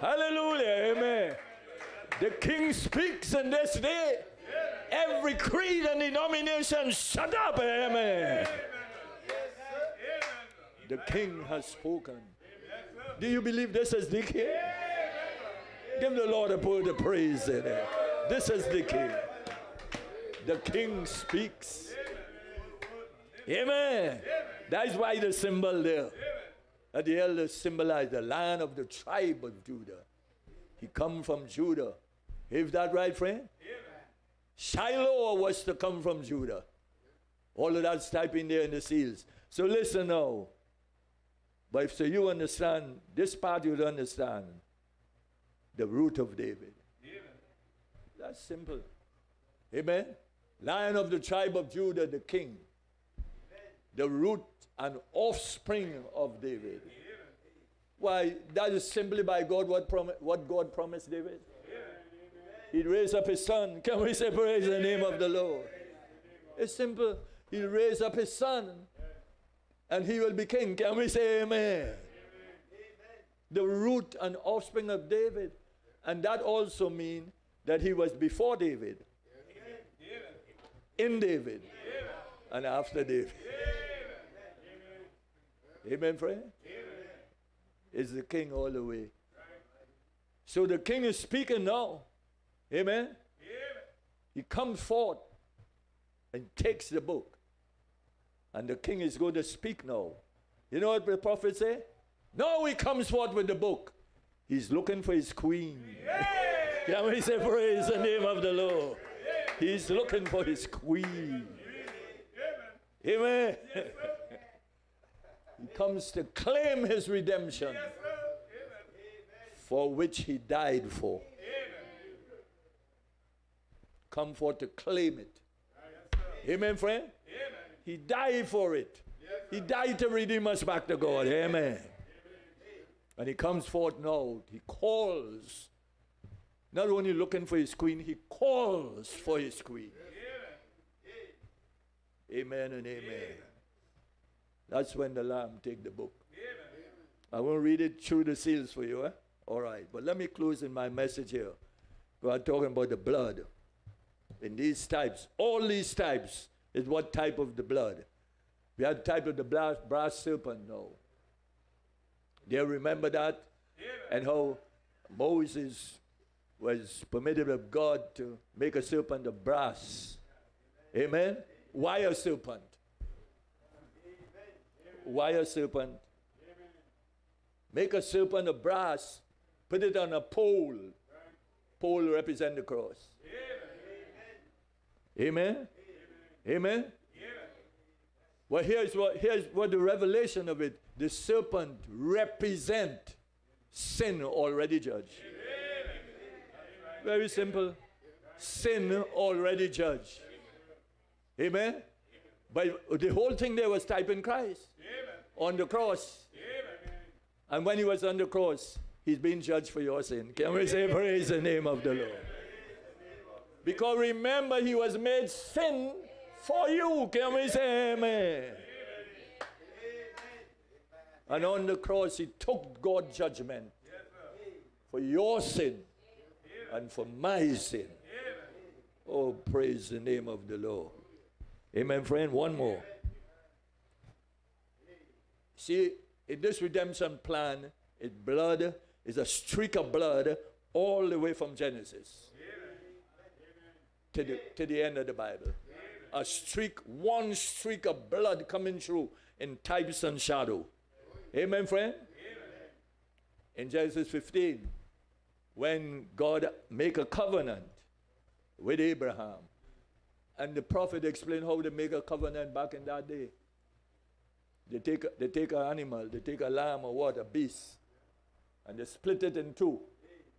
Speaker 1: Hallelujah. Amen. The king speaks in this day. Every creed and denomination, shut up. Amen. The king has spoken. Do you believe this is the king? Give the Lord a word of praise in it. This is the king. The king speaks. Amen. That's why the symbol there. That the elders symbolize the lion of the tribe of Judah. He come from Judah. Is that right, friend? Shiloh was to come from Judah. All of that's typed in there in the seals. So listen now. But if so you understand, this part you'll understand the root of David. That's simple. Amen. Lion of the tribe of Judah, the king. Amen. The root and offspring of David. Amen. Why, that is simply by God what, prom- what God promised David. He'd raise up his son. Can we say praise the name of the Lord? It's simple. He'll raise up his son and he will be king. Can we say amen? amen? The root and offspring of David. And that also means that he was before David, in David, and after David. Amen, friend? Is the king all the way. So the king is speaking now. Amen? He comes forth and takes the book. And the king is going to speak now. You know what the prophet say? No, he comes forth with the book. He's looking for his queen. Yeah. Can we say praise the name of the Lord? He's looking for his queen. Amen. he comes to claim his redemption for which he died for. Come forth to claim it. Amen, friend? He died for it. He died to redeem us back to God. Amen. And he comes forth now. He calls. Not only looking for his queen, he calls for his queen. Amen and amen. That's when the Lamb take the book. I won't read it through the seals for you. Eh? All right. But let me close in my message here. We are talking about the blood. In these types, all these types is what type of the blood. We had type of the brass, brass serpent now. Do you remember that? And how Moses was permitted of God to make a serpent of brass. Amen. Why a serpent? Why a serpent? Make a serpent of brass, put it on a pole. Pole represent the cross. Amen. Amen. Well, here's what here's what the revelation of it. The serpent represent sin already judged. Very simple. Sin already judged. Amen. But the whole thing there was typing Christ on the cross. And when he was on the cross, he's being judged for your sin. Can we say praise the name of the Lord? Because remember, he was made sin for you. Can we say amen? And on the cross, he took God's judgment for your sin and for my sin. Oh, praise the name of the Lord. Amen, friend. One more. See, in this redemption plan, it's blood is a streak of blood all the way from Genesis to the, to the end of the Bible. A streak, one streak of blood coming through in types and shadow. Amen, friend? In Genesis 15, when God make a covenant with Abraham, and the prophet explained how they make a covenant back in that day. They take, they take an animal, they take a lamb or what, a beast, and they split it in two.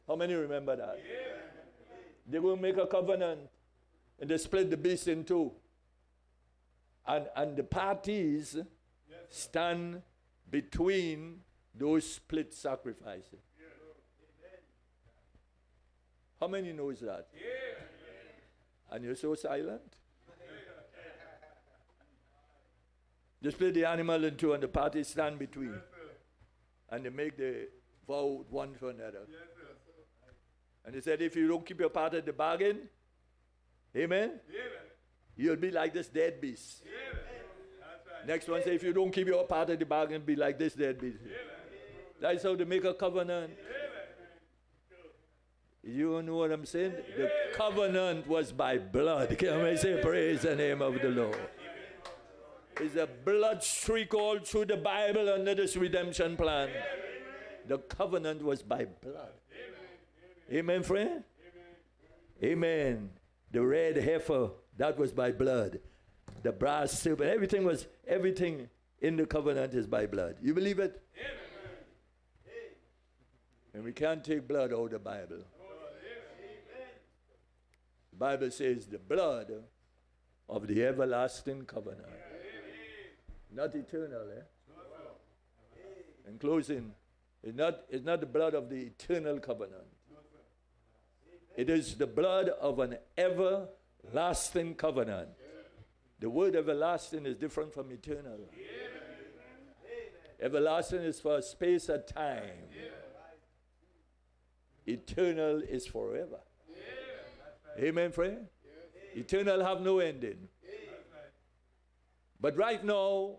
Speaker 1: How many remember that? They will make a covenant and they split the beast in two. And, and the parties stand between those split sacrifices. How many knows that? And you're so silent? They split the animal in two and the parties stand between. And they make the vow one to another. And they said, if you don't keep your part of the bargain, amen, you'll be like this dead beast. Next one say, if you don't keep your part of the bargain, be like this dead beast. That's how they make a covenant. You know what I'm saying? The covenant was by blood. Can I say praise the name of the Lord? It's a blood streak all through the Bible under this redemption plan. The covenant was by blood. Amen, friend? Amen. The red heifer, that was by blood. The brass serpent, everything was, everything in the covenant is by blood. You believe it? And we can't take blood out of the Bible. Bible says the blood of the everlasting covenant. Not eternal, eh? In closing, it's not, it's not the blood of the eternal covenant. It is the blood of an everlasting covenant. The word everlasting is different from eternal. Everlasting is for a space of time. Eternal is forever. Amen, friend? Eternal have no ending. But right now,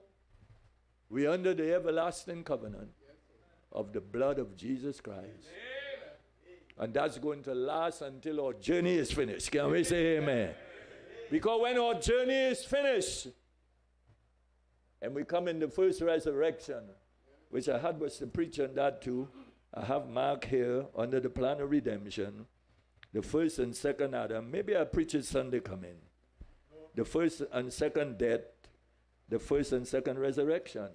Speaker 1: we're under the everlasting covenant of the blood of Jesus Christ. And that's going to last until our journey is finished. Can we say amen? Because when our journey is finished, and we come in the first resurrection, which I had was to preach on that too. I have Mark here under the plan of redemption. The first and second Adam. Maybe I preach it Sunday coming. The first and second death, the first and second resurrection,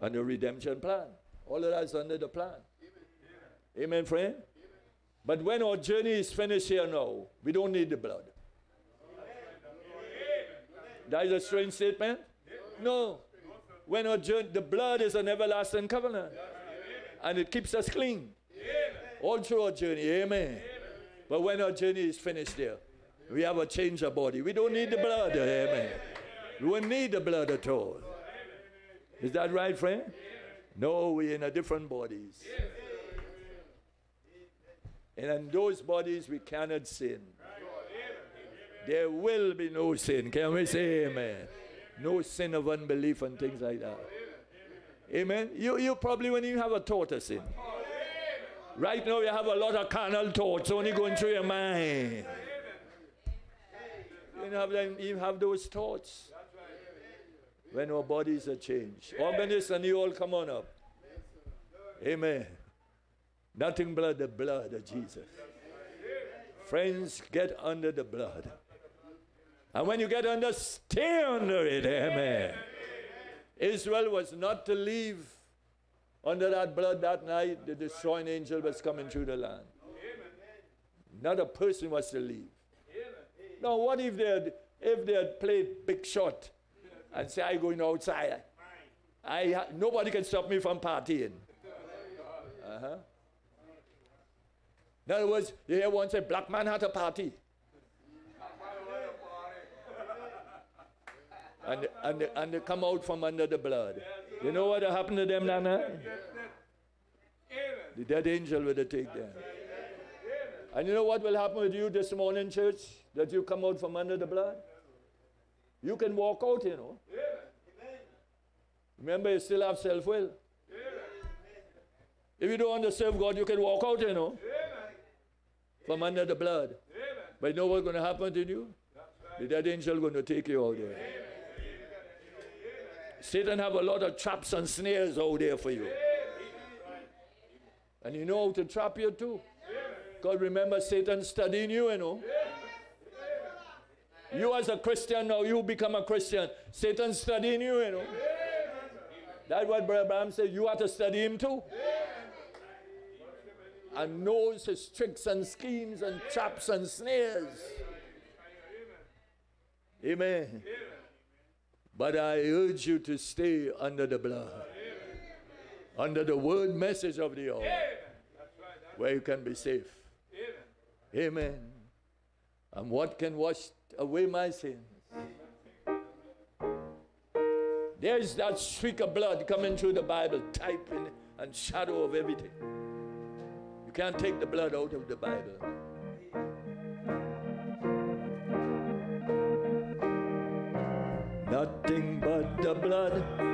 Speaker 1: and the redemption plan. All of that's under the plan. Amen, Amen friend? Amen. But when our journey is finished here now, we don't need the blood. That is a strange statement? No. When our journey, the blood is an everlasting covenant. And it keeps us clean. All through our journey. Amen. But when our journey is finished there, we have a change of body. We don't need the blood. Eh, amen. We won't need the blood at all. Is that right, friend? No, we're in a different bodies. And in those bodies we cannot sin. There will be no sin. Can we say amen? No sin of unbelief and things like that. Amen. You, you probably when you have a thought of sin. Right now, you have a lot of carnal thoughts only going through your mind. You have, them, you have those thoughts when our bodies are changed. Organists and you all come on up. Amen. Nothing but the blood of Jesus. Friends, get under the blood. And when you get under, stay under it. Amen. Israel was not to leave under that blood that night. The destroying angel was coming through the land. Not a person was to leave. Now, what if they had, if they had played big shot and say, I'm going outside? I, nobody can stop me from partying. Uh-huh. In other words, you hear one say, black man had a party. and, and, and they come out from under the blood. You know what happened to them that night? The dead angel will take them. And you know what will happen with you this morning, church? That you come out from under the blood? You can walk out, you know. Remember, you still have self will. If you don't want to serve God, you can walk out, you know. From under the blood. But you know what's going to happen to you? The dead angel going to take you out there. Satan have a lot of traps and snares out there for you. And you know how to trap you too. God remember Satan studying you, you know. You as a Christian now, you become a Christian. Satan studying you, you know. That's what Brother Branham said. You have to study him too. And knows his tricks and schemes and traps and snares. Amen. But I urge you to stay under the blood, under the word message of the hour, where you can be safe. Amen. And what can wash away my sins? There's that streak of blood coming through the Bible, typing and shadow of everything. You can't take the blood out of the Bible. Blood.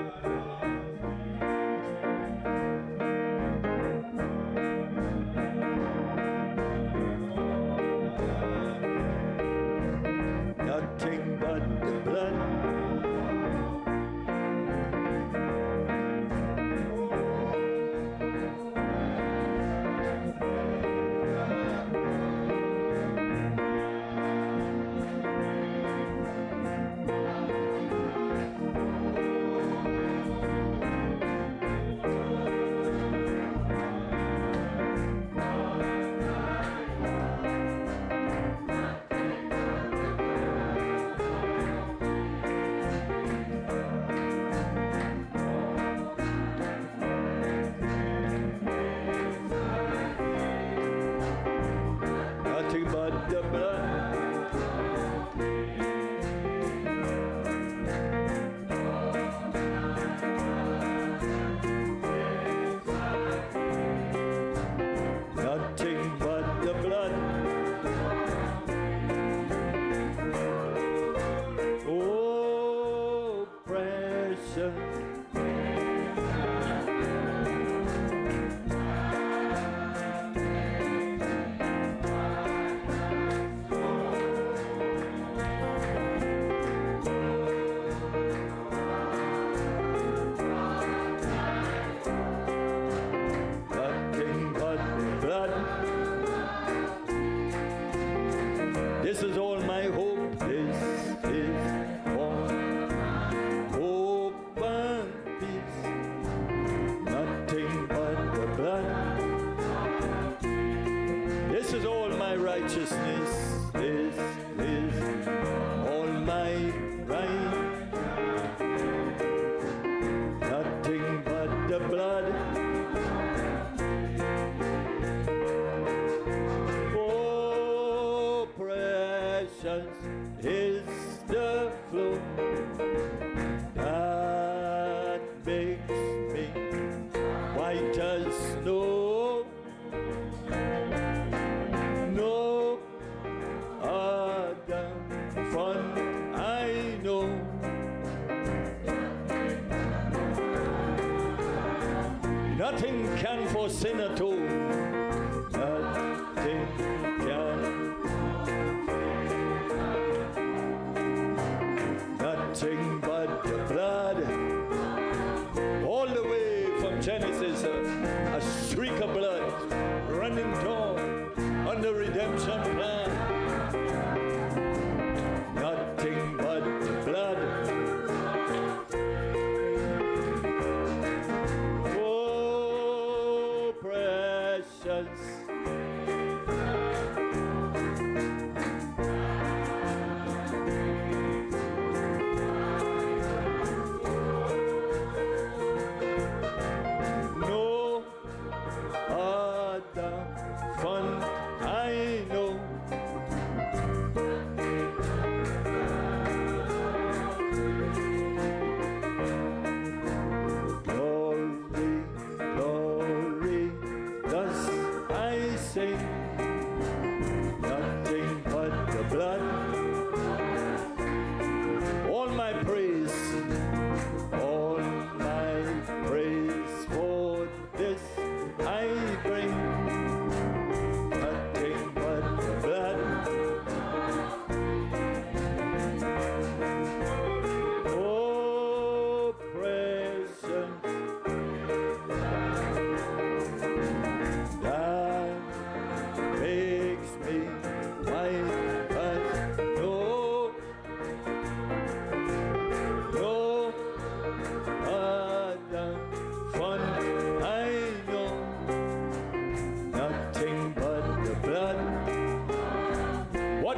Speaker 1: Nothing for sinner at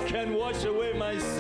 Speaker 1: can wash away my sin?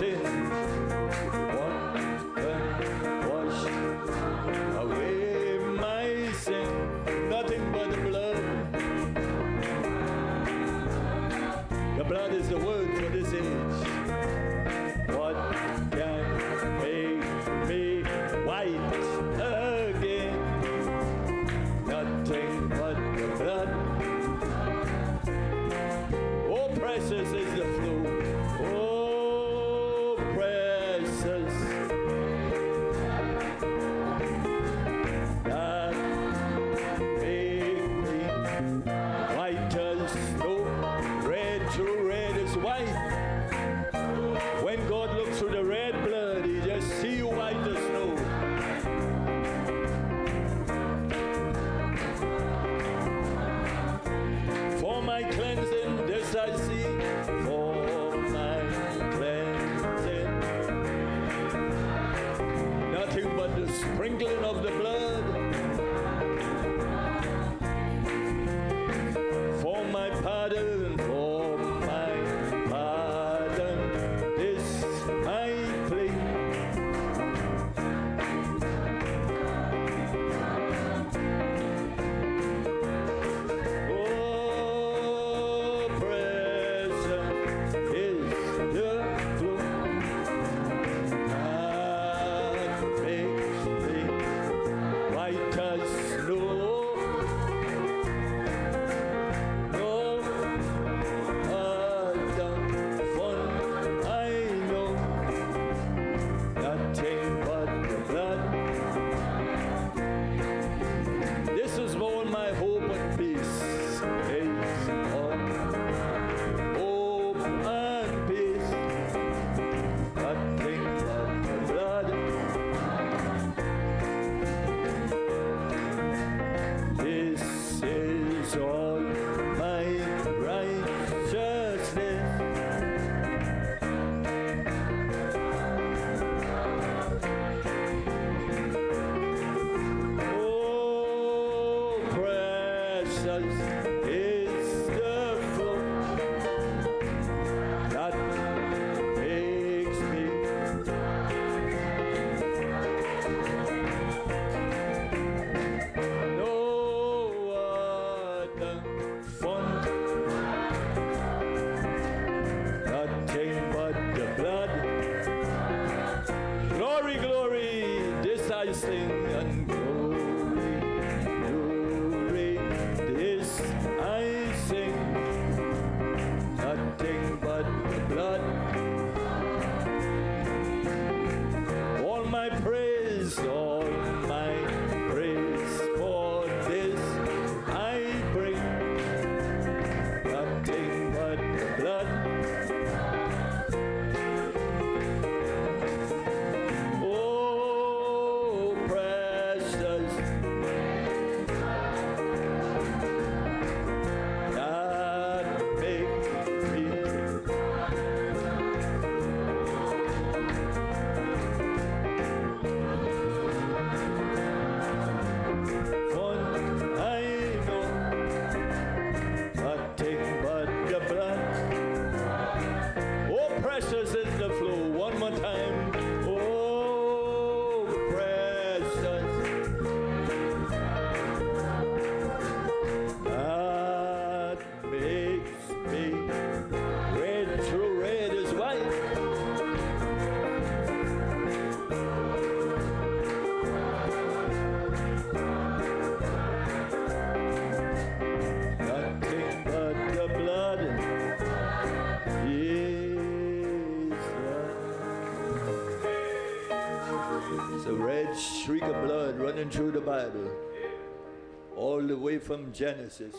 Speaker 1: All the way from Genesis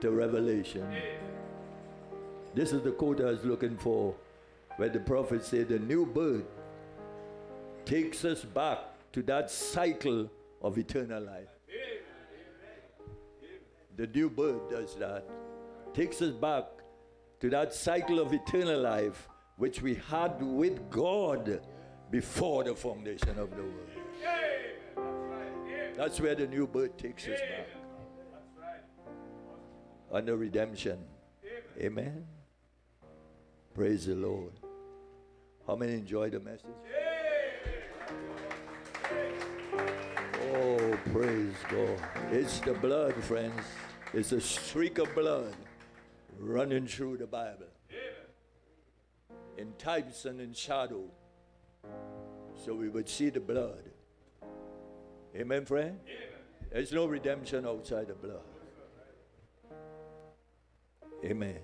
Speaker 1: to Revelation. This is the quote I was looking for, where the prophet said, The new birth takes us back to that cycle of eternal life. The new birth does that. Takes us back to that cycle of eternal life which we had with God before the foundation of the world. That's where the new birth takes us back. And the redemption. Amen. Praise the Lord. How many enjoy the message? Oh, praise God. It's the blood, friends. It's a streak of blood running through the Bible in types and in shadow. So we would see the blood. Amen, friend? There's no redemption outside the blood. Amen.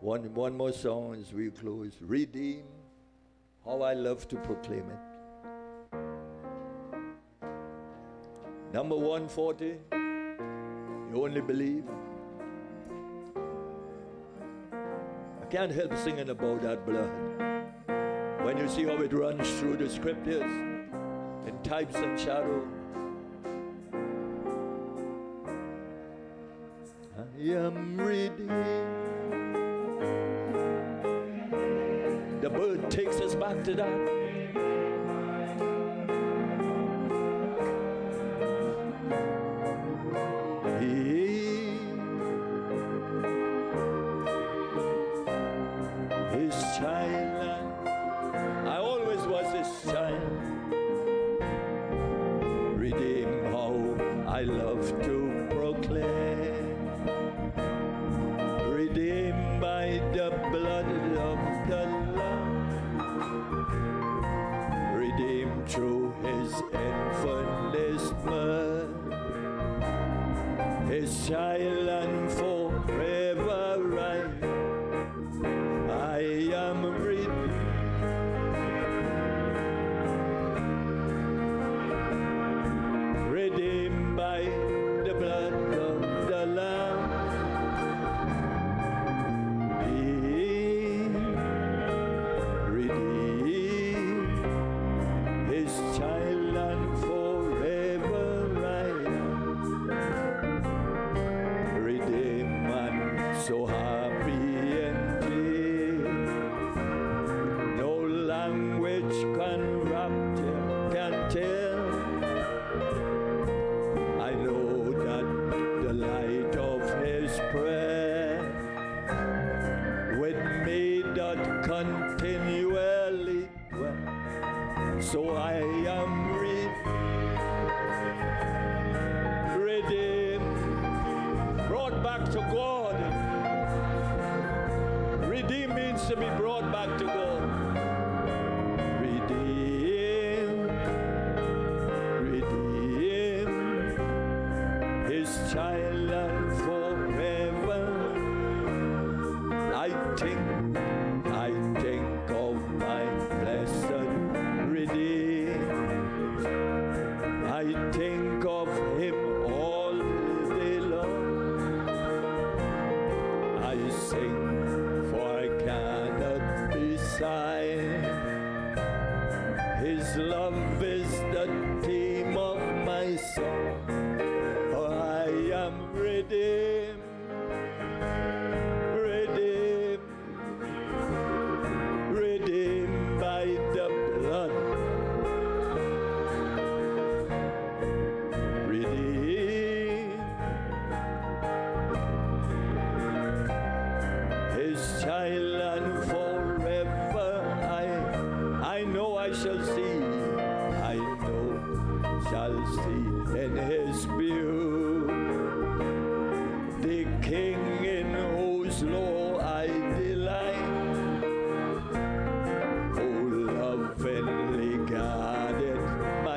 Speaker 1: One, one more song as we close. Redeem. How I love to proclaim it. Number 140. You only believe. I can't help singing about that blood. When you see how it runs through the scriptures types and shadow. I am redeemed. The bird takes us back to that.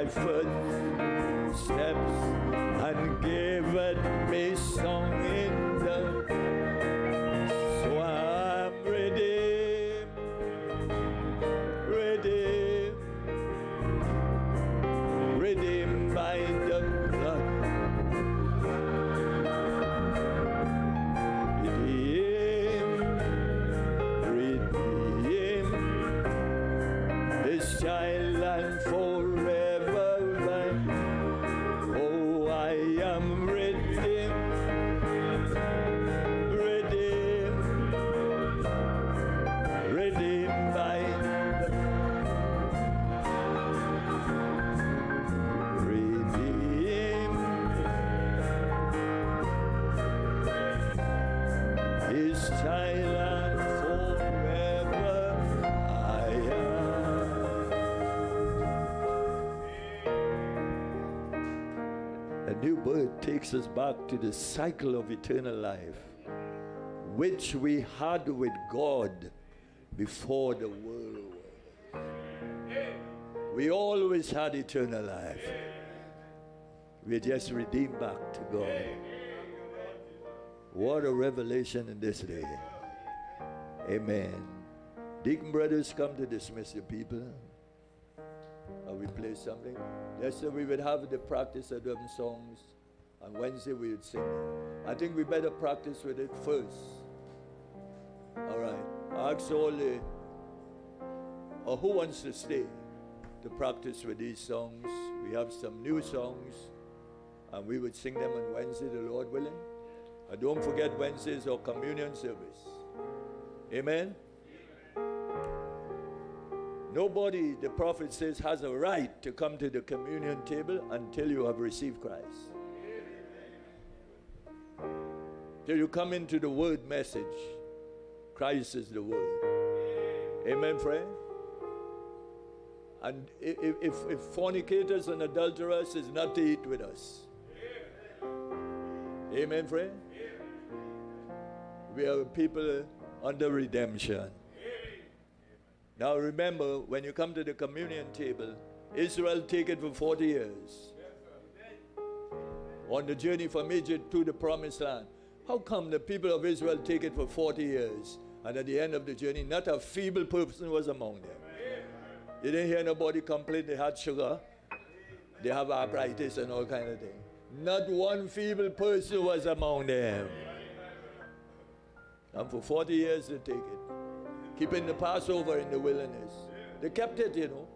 Speaker 1: My footsteps and given me song in the to the cycle of eternal life, which we had with God before the world. We always had eternal life. We're just redeemed back to God. What a revelation in this day. Amen. Deacon brothers, come to dismiss the people. And we play something. Yes, so we would have the practice of them songs. On Wednesday we would sing. I think we better practice with it first. All right. The, or who wants to stay to practice with these songs? We have some new songs, and we would sing them on Wednesday, the Lord willing. And don't forget Wednesdays or communion service. Amen. Nobody, the prophet says, has a right to come to the communion table until you have received Christ. Till you come into the word message. Christ is the word. Amen, friend? And i- i- if, if fornicators and adulterers is not to eat with us. Amen, friend? We are people under redemption. Now remember, when you come to the communion table, Israel take it for 40 years. On the journey from Egypt to the promised land. How come the people of Israel take it for 40 years and at the end of the journey, not a feeble person was among them? You didn't hear nobody complain they had sugar, they have arthritis and all kind of things. Not one feeble person was among them. And for 40 years they take it. Keeping the Passover in the wilderness. They kept it, you know,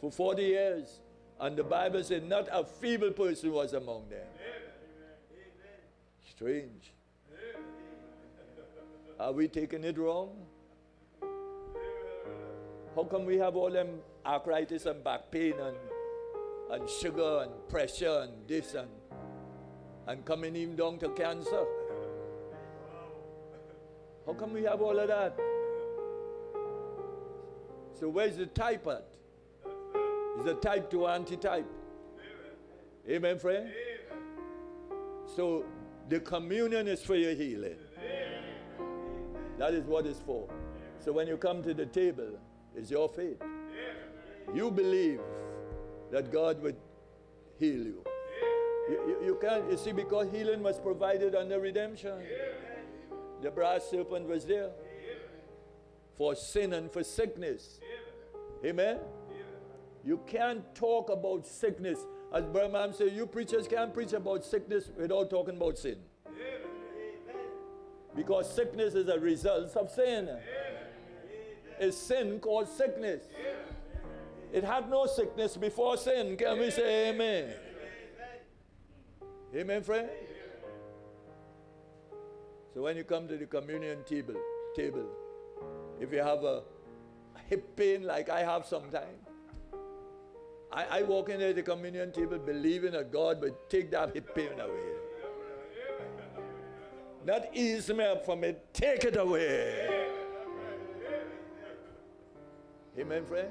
Speaker 1: for 40 years. And the Bible said not a feeble person was among them. Strange. Are we taking it wrong? How come we have all them arthritis and back pain and, and sugar and pressure and this and and coming even down to cancer? How come we have all of that? So where's the type at? Is the type to anti-type? Amen, friend? So the communion is for your healing. That is what it's for. So when you come to the table, it's your faith. You believe that God would heal you. You, you, you can't, you see, because healing was provided under redemption. The brass serpent was there for sin and for sickness. Amen? You can't talk about sickness. As Branham said, you preachers can't preach about sickness without talking about sin. Because sickness is a result of sin. Is sin caused sickness? It had no sickness before sin. Can we say amen? Amen, friend? So when you come to the communion table, table, if you have a hip pain like I have sometimes, I, I walk in there at the communion table believing that God would take that pain away. Not ease me up from it, take it away. Amen, friend?